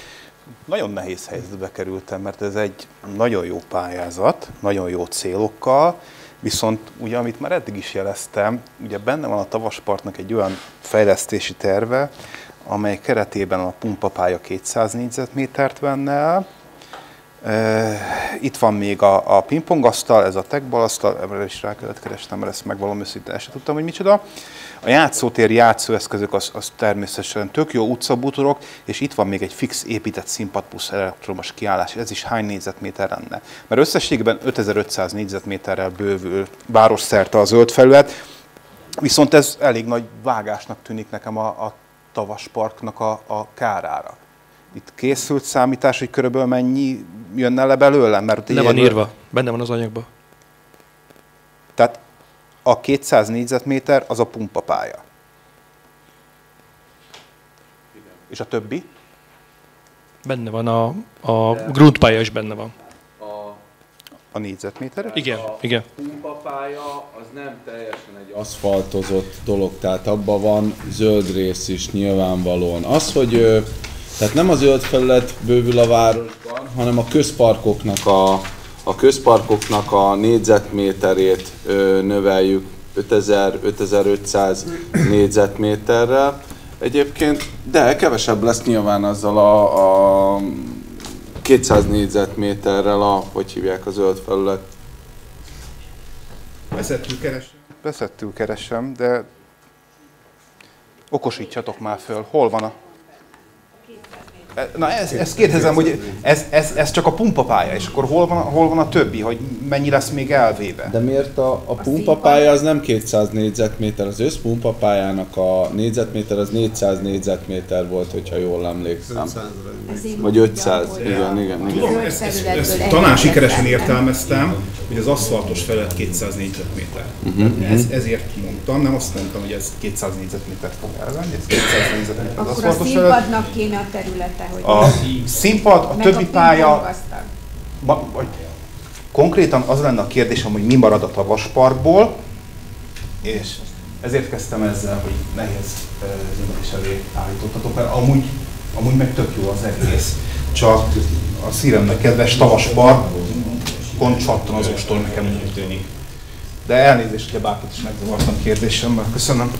nagyon nehéz helyzetbe kerültem, mert ez egy nagyon jó pályázat, nagyon jó célokkal, viszont ugye, amit már eddig is jeleztem, ugye benne van a Tavaspartnak egy olyan fejlesztési terve, amely keretében a pumpapálya 200 négyzetmétert venne el, itt van még a, a pingpongasztal, ez a tekbalasztal, erre is rá kellett keresnem, mert ezt megvalom őszintén, sem tudtam, hogy micsoda. A játszótér játszóeszközök az, az természetesen tök jó utcabútorok, és itt van még egy fix épített színpad plusz elektromos kiállás. Ez is hány négyzetméter lenne? Mert összességben 5500 négyzetméterrel bővül városszerte a zöld felület, viszont ez elég nagy vágásnak tűnik nekem a, a Tavasparknak a, a kárára. Itt készült számítás, hogy körülbelül mennyi jönne le belőle? Mert
Le van írva, benne van az anyagban.
Tehát a 200 négyzetméter az a pumpapálya. És a többi?
Benne van a, a gruntpálya is benne van.
A, a négyzetméter?
Igen,
a
igen.
pumpapálya az nem teljesen egy aszfaltozott dolog, tehát abban van zöld rész is nyilvánvalóan. Az, hogy tehát nem a zöld felület bővül a városban, hanem a közparkoknak a, a közparkoknak a négyzetméterét növeljük 5000-5500 négyzetméterrel. Egyébként, de kevesebb lesz nyilván azzal a, a 200 négyzetméterrel, a, hogy hívják a zöld felület.
Veszettül keresem. Veszettül keresem, de okosítsatok már föl. Hol van a Na ezt, ezt kérdezem, hogy ez, ez, ez csak a pumpapálya, és akkor hol van, hol van a többi, hogy mennyi lesz még elvéve?
De miért a, a pumpapálya az nem 200 négyzetméter, az összpumpapályának a négyzetméter az 400 négyzetméter volt, hogyha jól emlékszem. Vagy 500, igen, igen, igen.
Tudom, ezt, ezt, ezt talán sikeresen értelmeztem, hogy az aszfaltos felett 200 négyzetméter. Uh-huh. Ez, ezért mondtam, nem azt mondtam, hogy ez 200 négyzetmétert fog elvenni, ez 200 négyzetméter az
Akkor a színpadnak kéne a területe, hogy...
A színpad, a többi pálya, vagy konkrétan az lenne a kérdésem, hogy mi marad a tavasparkból, és ezért kezdtem ezzel, hogy nehéz zöldés elé állítottatok, mert amúgy, amúgy meg tök jó az egész. Csak a szívemnek kedves tavaspark, pont csattan az ostor nekem úgy tűnik. De elnézést, hogyha bárkit is megzavartam kérdésemmel. Köszönöm.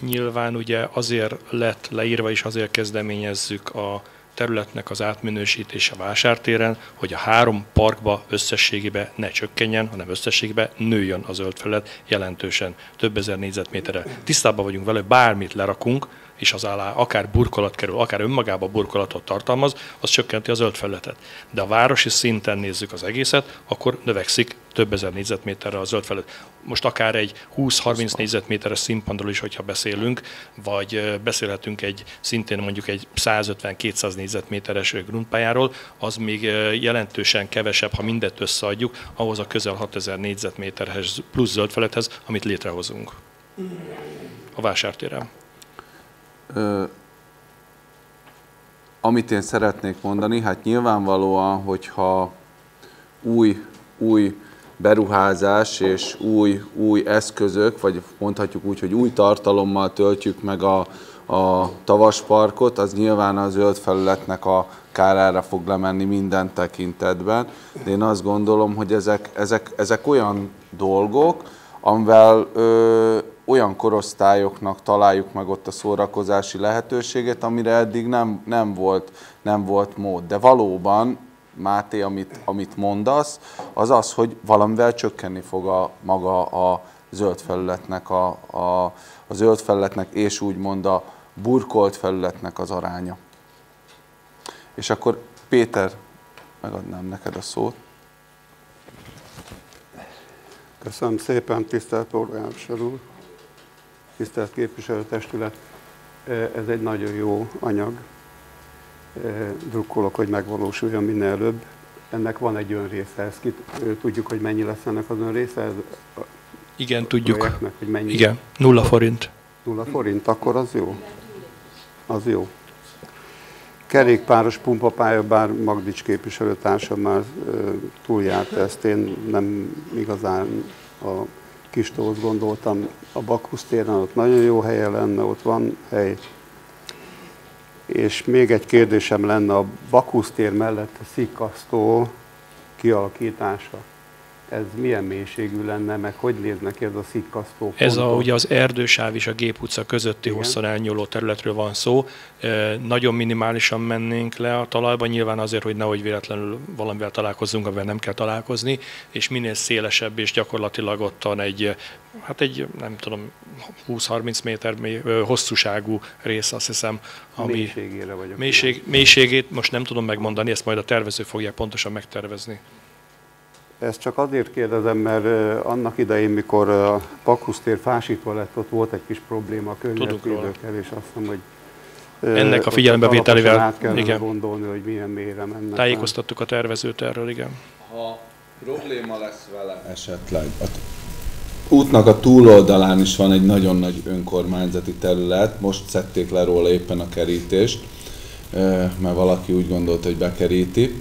Nyilván ugye azért lett leírva és azért kezdeményezzük a területnek az átminősítése vásártéren, hogy a három parkba összességében ne csökkenjen, hanem összességében nőjön a zöld felület jelentősen, több ezer négyzetméterre. Tisztában vagyunk vele, bármit lerakunk, és az alá akár burkolat kerül, akár önmagába burkolatot tartalmaz, az csökkenti a zöld felületet. De a városi szinten nézzük az egészet, akkor növekszik több ezer négyzetméterre a zöld felület. Most akár egy 20-30 négyzetméteres színpadról is, hogyha beszélünk, vagy beszélhetünk egy szintén mondjuk egy 150-200 négyzetméteres grundpályáról, az még jelentősen kevesebb, ha mindet összeadjuk, ahhoz a közel 6000 négyzetméterhez plusz zöld felülethez, amit létrehozunk a vásártéren.
Amit én szeretnék mondani, hát nyilvánvalóan, hogyha új, új beruházás és új, új eszközök, vagy mondhatjuk úgy, hogy új tartalommal töltjük meg a, a tavasparkot, az nyilván a zöld felületnek a kárára fog lemenni minden tekintetben. De én azt gondolom, hogy ezek, ezek, ezek olyan dolgok, amivel ö, olyan korosztályoknak találjuk meg ott a szórakozási lehetőséget, amire eddig nem, nem, volt, nem volt mód. De valóban, Máté, amit, amit mondasz, az az, hogy valamivel csökkenni fog a maga a zöld felületnek, a, a, a zöld felületnek és úgymond a burkolt felületnek az aránya. És akkor Péter, megadnám neked a szót.
Köszönöm szépen, tisztelt polgármester úr, tisztelt képviselőtestület. Ez egy nagyon jó anyag. Drukkolok, hogy megvalósuljon minél előbb. Ennek van egy önrésze, ezt ki, tudjuk, hogy mennyi lesz ennek az önrésze? Ez
Igen, tudjuk. Hogy mennyi? Igen, nulla forint.
Nulla forint, akkor az jó. Az jó. Kerékpáros pumpapálya, bár Magdics képviselőtársam már túljárt ezt, én nem igazán a kis gondoltam. A Bakhusz téren ott nagyon jó helye lenne, ott van hely. És még egy kérdésem lenne, a Bakhusz tér mellett a szikasztó kialakítása ez milyen mélységű lenne, meg hogy néznek ez a szikkasztó
Ez a, ugye az erdősáv és a Gép utca közötti Igen. hosszan elnyúló területről van szó. E, nagyon minimálisan mennénk le a talajba, nyilván azért, hogy nehogy véletlenül valamivel találkozzunk, amivel nem kell találkozni, és minél szélesebb és gyakorlatilag ottan egy, hát egy, nem tudom, 20-30 méter mély, hosszúságú rész, azt hiszem,
ami mélységére vagyok.
Mélység, mélységét most nem tudom megmondani, ezt majd a tervező fogják pontosan megtervezni.
Ezt csak azért kérdezem, mert annak idején, mikor a Pakhusztér fásítva lett, ott volt egy kis probléma a környezetvédőkkel, és azt mondom, hogy
ennek a figyelembevételével át
igen. gondolni, hogy milyen mélyre mennek.
Tájékoztattuk a tervezőt erről, igen.
Ha probléma lesz vele esetleg, a útnak a túloldalán is van egy nagyon nagy önkormányzati terület, most szedték le róla éppen a kerítést, mert valaki úgy gondolta, hogy bekeríti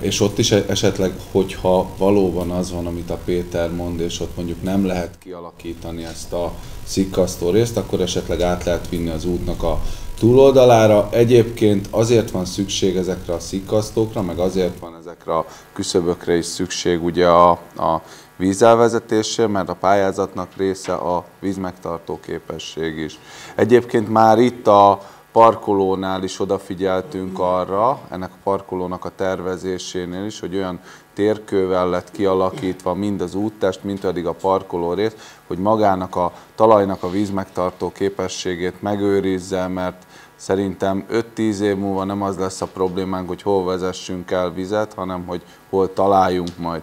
és ott is esetleg, hogyha valóban az van, amit a Péter mond, és ott mondjuk nem lehet kialakítani ezt a szikkasztó részt, akkor esetleg át lehet vinni az útnak a túloldalára. Egyébként azért van szükség ezekre a szikkasztókra, meg azért van ezekre a küszöbökre is szükség ugye a, a vízelvezetésre, mert a pályázatnak része a vízmegtartó képesség is. Egyébként már itt a parkolónál is odafigyeltünk arra, ennek a parkolónak a tervezésénél is, hogy olyan térkővel lett kialakítva mind az úttest, mind pedig a parkoló rész, hogy magának a talajnak a vízmegtartó képességét megőrizze, mert szerintem 5-10 év múlva nem az lesz a problémánk, hogy hol vezessünk el vizet, hanem hogy hol találjunk majd.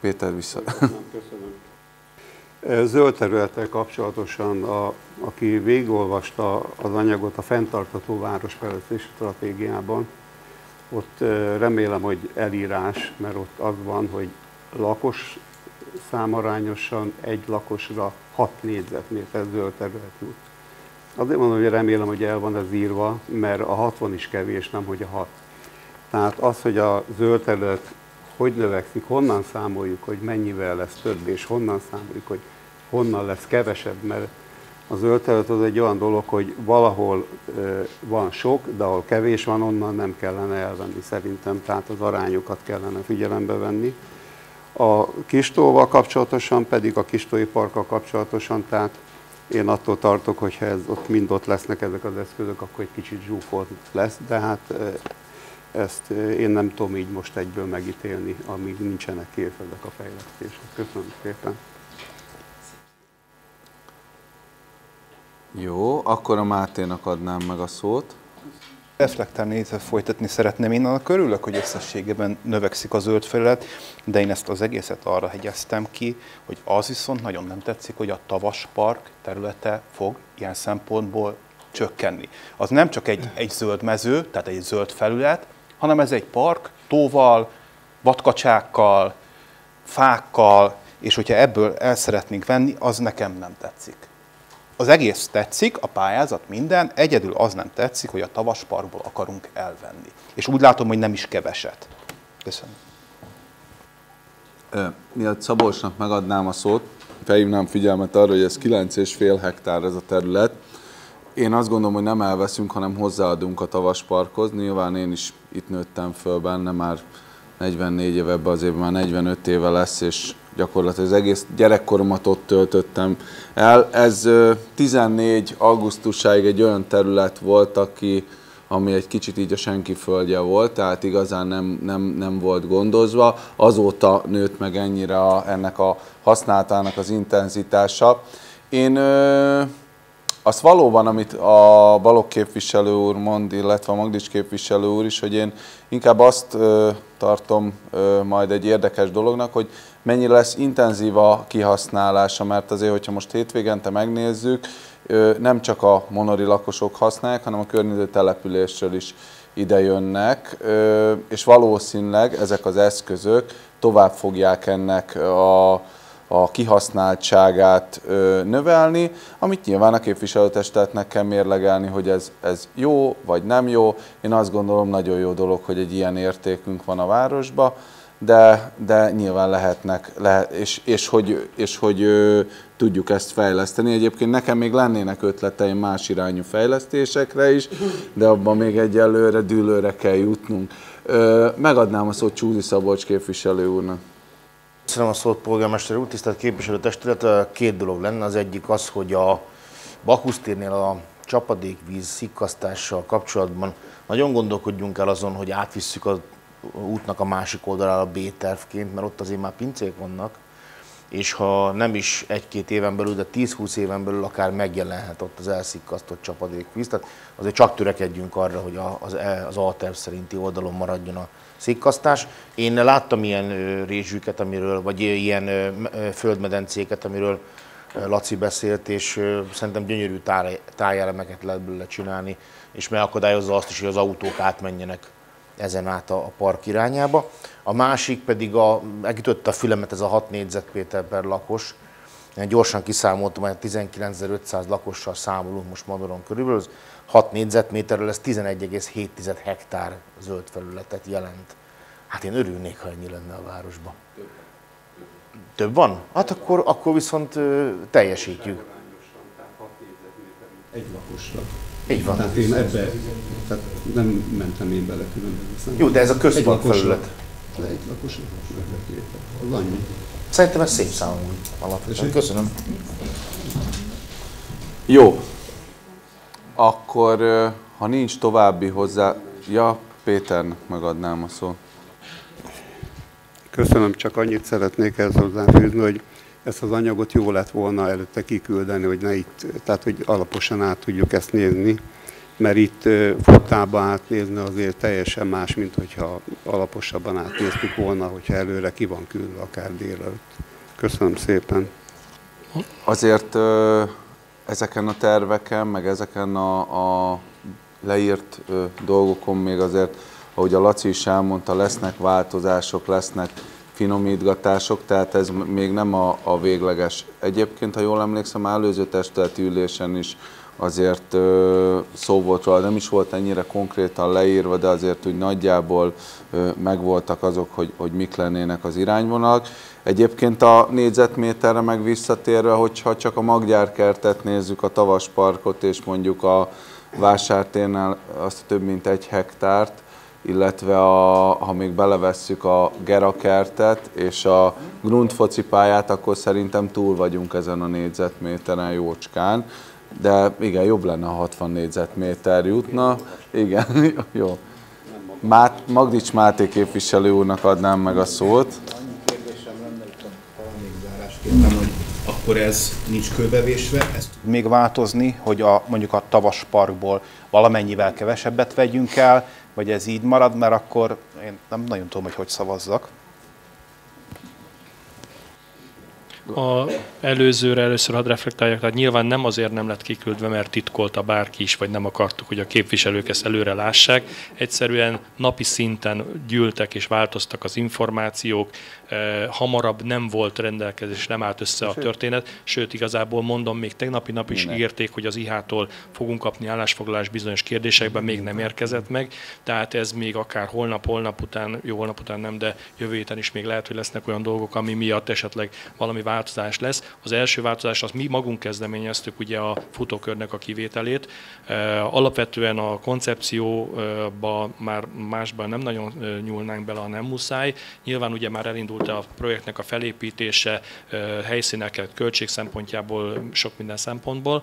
Péter, vissza.
Köszönöm. Zöld területtel kapcsolatosan, a, aki végigolvasta az anyagot a fenntartató városfejlesztési stratégiában, ott remélem, hogy elírás, mert ott az van, hogy lakos számarányosan egy lakosra 6 négyzetméter zöld terület jut. Azért mondom, hogy remélem, hogy el van ez írva, mert a 60 is kevés, nem hogy a 6. Tehát az, hogy a zöld terület hogy növekszik, honnan számoljuk, hogy mennyivel lesz több, és honnan számoljuk, hogy honnan lesz kevesebb, mert a zöld terület az egy olyan dolog, hogy valahol van sok, de ahol kevés van, onnan nem kellene elvenni szerintem, tehát az arányokat kellene figyelembe venni. A kistóval kapcsolatosan pedig a kistói parkkal kapcsolatosan, tehát én attól tartok, hogy ha ez ott mind ott lesznek ezek az eszközök, akkor egy kicsit zsúfolt lesz, de hát ezt én nem tudom így most egyből megítélni, amíg nincsenek kész a fejlesztések. Köszönöm szépen.
Jó, akkor a Máténak adnám meg a szót.
Reflektálni, folytatni szeretném. Én annak örülök, hogy összességében növekszik a zöld felület, de én ezt az egészet arra hegyeztem ki, hogy az viszont nagyon nem tetszik, hogy a Tavas Park területe fog ilyen szempontból csökkenni. Az nem csak egy, egy zöld mező, tehát egy zöld felület, hanem ez egy park tóval, vadkacsákkal, fákkal, és hogyha ebből el szeretnénk venni, az nekem nem tetszik. Az egész tetszik, a pályázat, minden, egyedül az nem tetszik, hogy a tavasparkból akarunk elvenni. És úgy látom, hogy nem is keveset. Köszönöm.
Miatt Szabolcsnak megadnám a szót, felhívnám figyelmet arra, hogy ez 9,5 hektár ez a terület. Én azt gondolom, hogy nem elveszünk, hanem hozzáadunk a tavasparkhoz. Nyilván én is itt nőttem föl benne, már 44 éve, ebbe az évben már 45 éve lesz, és gyakorlatilag az egész gyerekkoromat ott töltöttem el. Ez 14 augusztusáig egy olyan terület volt, aki, ami egy kicsit így a senki földje volt, tehát igazán nem, nem, nem volt gondozva. Azóta nőtt meg ennyire a, ennek a használatának az intenzitása. Én azt valóban, amit a Balog képviselő úr mond, illetve a Magdics képviselő úr is, hogy én inkább azt ö, tartom ö, majd egy érdekes dolognak, hogy mennyire lesz intenzív a kihasználása, mert azért, hogyha most hétvégente megnézzük, nem csak a monori lakosok használják, hanem a környező településről is ide jönnek, és valószínűleg ezek az eszközök tovább fogják ennek a a kihasználtságát növelni, amit nyilván a képviselőtestetnek kell mérlegelni, hogy ez, ez jó vagy nem jó. Én azt gondolom, nagyon jó dolog, hogy egy ilyen értékünk van a városba, de, de nyilván lehetnek, lehet, és, és hogy, és hogy tudjuk ezt fejleszteni. Egyébként nekem még lennének ötleteim más irányú fejlesztésekre is, de abban még egyelőre dűlőre kell jutnunk. Ö, megadnám a szót Csúzi Szabolcs képviselő úrnak.
Köszönöm a szót, polgármester úr, tisztelt képviselőtestület. Két dolog lenne. Az egyik az, hogy a Bakusztérnél a csapadékvíz szikkasztással kapcsolatban nagyon gondolkodjunk el azon, hogy átvisszük az útnak a másik oldalára B-tervként, mert ott azért már pincék vannak, és ha nem is egy-két éven belül, de 10-20 éven belül akár megjelenhet ott az elszikkasztott csapadékvíz. Tehát azért csak törekedjünk arra, hogy az, e, az A-terv szerinti oldalon maradjon a szikkasztás. Én láttam ilyen rézsüket, amiről, vagy ilyen földmedencéket, amiről Laci beszélt, és szerintem gyönyörű tájelemeket lehet belőle csinálni, és megakadályozza azt is, hogy az autók átmenjenek ezen át a, park irányába. A másik pedig, a, megütötte a fülemet ez a 6 négyzetméter per lakos, én gyorsan kiszámoltam, hogy 19.500 lakossal számolunk most Madoron körülbelül, 6 négyzetméterről ez 11,7 hektár zöld felületet jelent. Hát én örülnék, ha ennyi lenne a városban. Több van? Hát akkor, akkor viszont teljesítjük.
Egy lakosra.
Így van.
Tehát én ebbe, tehát nem mentem én bele különböző
Jó, de ez a közpark felület.
De egy lakosra. Az annyi.
Szerintem ez szép számú alapvetően. Köszönöm.
Jó. Akkor, ha nincs további hozzá... Ja, Péternek megadnám a szót.
Köszönöm, csak annyit szeretnék ehhez hozzáfűzni, hogy ezt az anyagot jó lett volna előtte kiküldeni, hogy ne itt, tehát hogy alaposan át tudjuk ezt nézni, mert itt ö, futtába átnézni azért teljesen más, mint hogyha alaposabban átnéztük volna, hogyha előre ki van küldve akár délelőtt. Köszönöm szépen.
Azért ezeken a terveken, meg ezeken a, a leírt dolgokon még azért, ahogy a Laci is elmondta, lesznek változások, lesznek finomítgatások, tehát ez még nem a, a végleges. Egyébként, ha jól emlékszem, előző testületi ülésen is azért ö, szó volt róla, nem is volt ennyire konkrétan leírva, de azért úgy nagyjából ö, megvoltak azok, hogy, hogy mik lennének az irányvonalak. Egyébként a négyzetméterre meg visszatérve, hogyha csak a Maggyárkertet nézzük, a Tavasparkot és mondjuk a Vásártérnál azt több mint egy hektárt, illetve a, ha még belevesszük a Gerakertet és a Grunt focipályát, akkor szerintem túl vagyunk ezen a négyzetméteren jócskán. De igen, jobb lenne, ha 60 négyzetméter jutna. Igen, jó. Mát, Magdics Máté képviselő úrnak adnám meg a szót.
Kértem, hogy akkor ez nincs kőbevésve, ez tud még változni, hogy a, mondjuk a tavas parkból valamennyivel kevesebbet vegyünk el, vagy ez így marad, mert akkor én nem nagyon tudom, hogy hogy szavazzak.
A előzőre először hadd reflektáljak, tehát nyilván nem azért nem lett kiküldve, mert titkolta bárki is, vagy nem akartuk, hogy a képviselők ezt előre lássák. Egyszerűen napi szinten gyűltek és változtak az információk, eh, hamarabb nem volt rendelkezés, nem állt össze a történet, sőt igazából mondom, még tegnapi nap is ígérték, hogy az IH-tól fogunk kapni állásfoglalás bizonyos kérdésekben, még nem érkezett meg, tehát ez még akár holnap, holnap után, jó holnap után nem, de jövő héten is még lehet, hogy lesznek olyan dolgok, ami miatt esetleg valami változás lesz. Az első változás az mi magunk kezdeményeztük ugye a futókörnek a kivételét. Alapvetően a koncepcióba már másban nem nagyon nyúlnánk bele, ha nem muszáj. Nyilván ugye már elindult a projektnek a felépítése, helyszíneket, költség szempontjából, sok minden szempontból,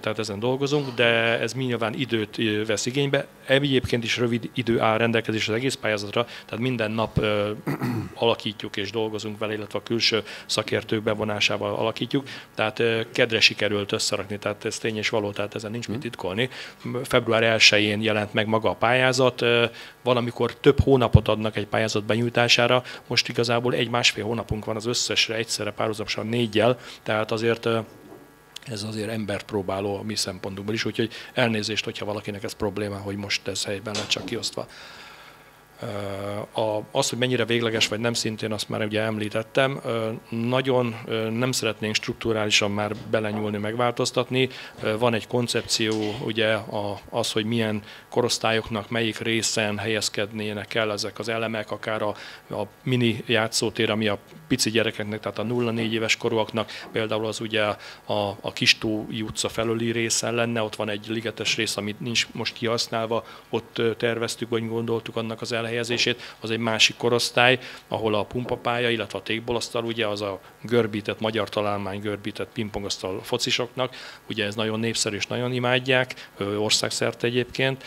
tehát ezen dolgozunk, de ez mi nyilván időt vesz igénybe. Egyébként is rövid idő áll rendelkezésre az egész pályázatra, tehát minden nap alakítjuk és dolgozunk vele, illetve a külső szakértők bevonásával alakítjuk, tehát kedre sikerült összerakni, tehát ez tény és való, tehát ezen nincs mit titkolni. Február 1-én jelent meg maga a pályázat, valamikor több hónapot adnak egy pályázat benyújtására, most igazából egy-másfél hónapunk van az összesre, egyszerre párhuzamosan négyel, tehát azért ez azért embert próbáló a mi szempontunkból is, úgyhogy elnézést, hogyha valakinek ez probléma, hogy most ez helyben lett csak kiosztva. A, az, hogy mennyire végleges vagy nem, szintén azt már ugye említettem. Nagyon nem szeretnénk strukturálisan már belenyúlni, megváltoztatni. Van egy koncepció, ugye az, hogy milyen korosztályoknak melyik részen helyezkednének el ezek az elemek, akár a, a mini játszótér, ami a pici gyerekeknek, tehát a 0-4 éves korúaknak, például az ugye a, a Kistói utca felüli részen lenne, ott van egy ligetes rész, amit nincs most kihasználva, ott terveztük, vagy gondoltuk annak az elhelyezését, az egy másik korosztály, ahol a pumpapálya, illetve a tékbolasztal, ugye az a görbített, magyar találmány görbített pingpongasztal focisoknak, ugye ez nagyon népszerű és nagyon imádják, országszerte egyébként,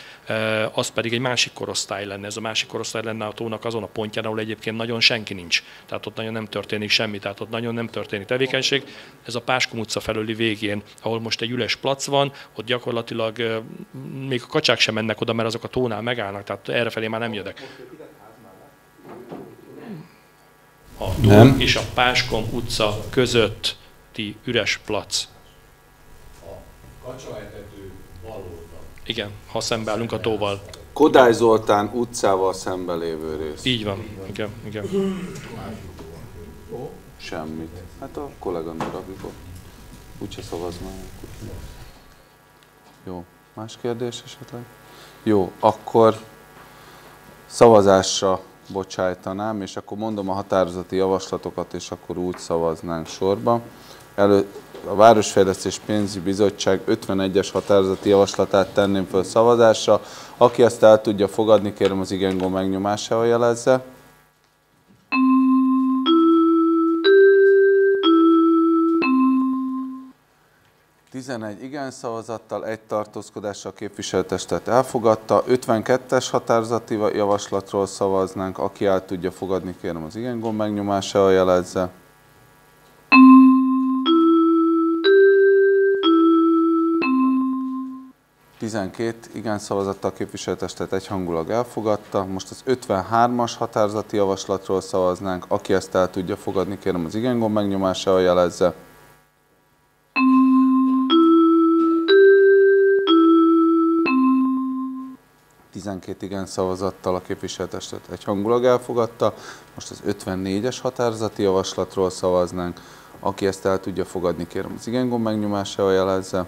az pedig egy másik korosztály lenne, ez a másik korosztály lenne a tónak azon a pontján, ahol egyébként nagyon senki nincs. Tehát ott nagyon nem történik semmi, tehát ott nagyon nem történik tevékenység. Ez a Páskom utca felüli végén, ahol most egy üles plac van, ott gyakorlatilag még a kacsák sem mennek oda, mert azok a tónál megállnak, tehát errefelé már nem jöttek. A nem. és a Páskom utca közötti üres plac. A kacsaetető Igen, ha szembeállunk a tóval.
Kodály Zoltán utcával szembe lévő rész.
Így van, igen, igen.
Semmit. Hát a kolléganő Rabikot. Úgyse szavaz már. Jó. Más kérdés esetleg? Jó, akkor szavazásra bocsájtanám, és akkor mondom a határozati javaslatokat, és akkor úgy szavaznánk sorba. Elő, a Városfejlesztés Pénzügyi Bizottság 51-es határozati javaslatát tenném föl szavazásra. Aki ezt el tudja fogadni, kérem az igengó megnyomásával jelezze. 11 11 igen szavazattal, egy tartózkodással a képviselőtestet elfogadta. 52-es határozati javaslatról szavaznánk. Aki el tudja fogadni, kérem az igen gomb megnyomásával jelezze. 12 igen szavazattal képviselőtestet egyhangulag elfogadta. Most az 53-as határozati javaslatról szavaznánk. Aki ezt el tudja fogadni, kérem az igen gomb megnyomásával jelezze. Tizenkét igen szavazattal a képviselőtestet egyhangulag elfogadta. Most az 54-es határozati javaslatról szavaznánk. Aki ezt el tudja fogadni, kérem az igen gomb megnyomásával jelezze.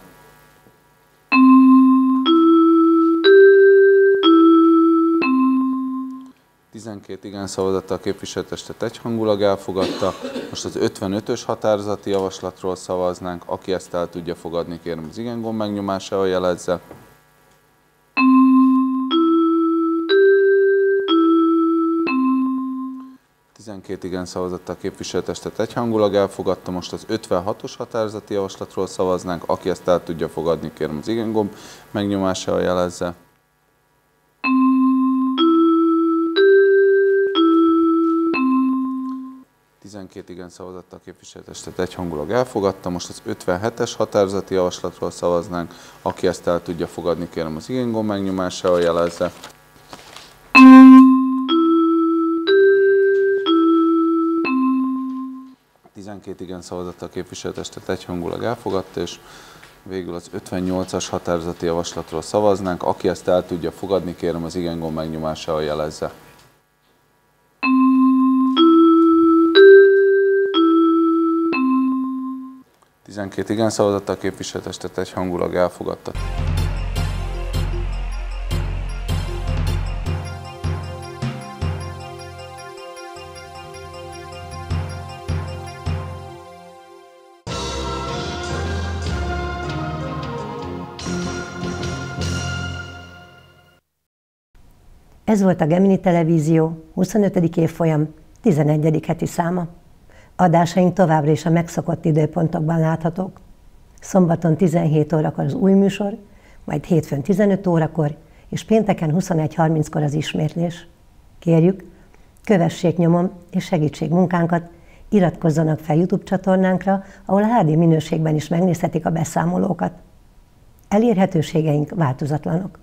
12 igen szavazattal a képviselőtestet egyhangulag elfogadta. Most az 55-ös határozati javaslatról szavaznánk. Aki ezt el tudja fogadni, kérem az igen gomb megnyomásával jelezze. Tizenkét igen szavazattal képviselőtestet egyhangulag elfogadta. Most az 56-os határozati javaslatról szavaznánk. Aki ezt el tudja fogadni, kérem az igen gomb megnyomásával jelezze. 12 igen szavazattal képviselőtestet egyhangulag elfogadta. Most az 57-es határozati javaslatról szavaznánk. Aki ezt el tudja fogadni, kérem az igen gomb megnyomásával jelezze. Tizenkét igen szavazattal képviselőtestet egyhangulag elfogadta, és végül az 58-as határozati javaslatról szavaznánk. Aki ezt el tudja fogadni, kérem az igen gomb megnyomásával jelezze. 12 igen szavazattal a képviselőtestet egy hangulag elfogadta.
Ez volt a Gemini Televízió 25. évfolyam 11. heti száma. Adásaink továbbra is a megszokott időpontokban láthatók. Szombaton 17 órakor az új műsor, majd hétfőn 15 órakor, és pénteken 21.30-kor az ismétlés. Kérjük, kövessék nyomon és segítség munkánkat, iratkozzanak fel YouTube csatornánkra, ahol HD minőségben is megnézhetik a beszámolókat. Elérhetőségeink változatlanok.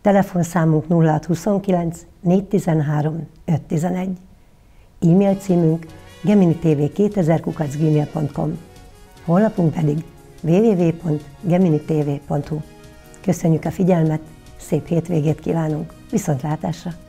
Telefonszámunk 0629 413 511. E-mail címünk geminitv2000 Honlapunk pedig www.geminitv.hu. Köszönjük a figyelmet, szép hétvégét kívánunk, viszontlátásra!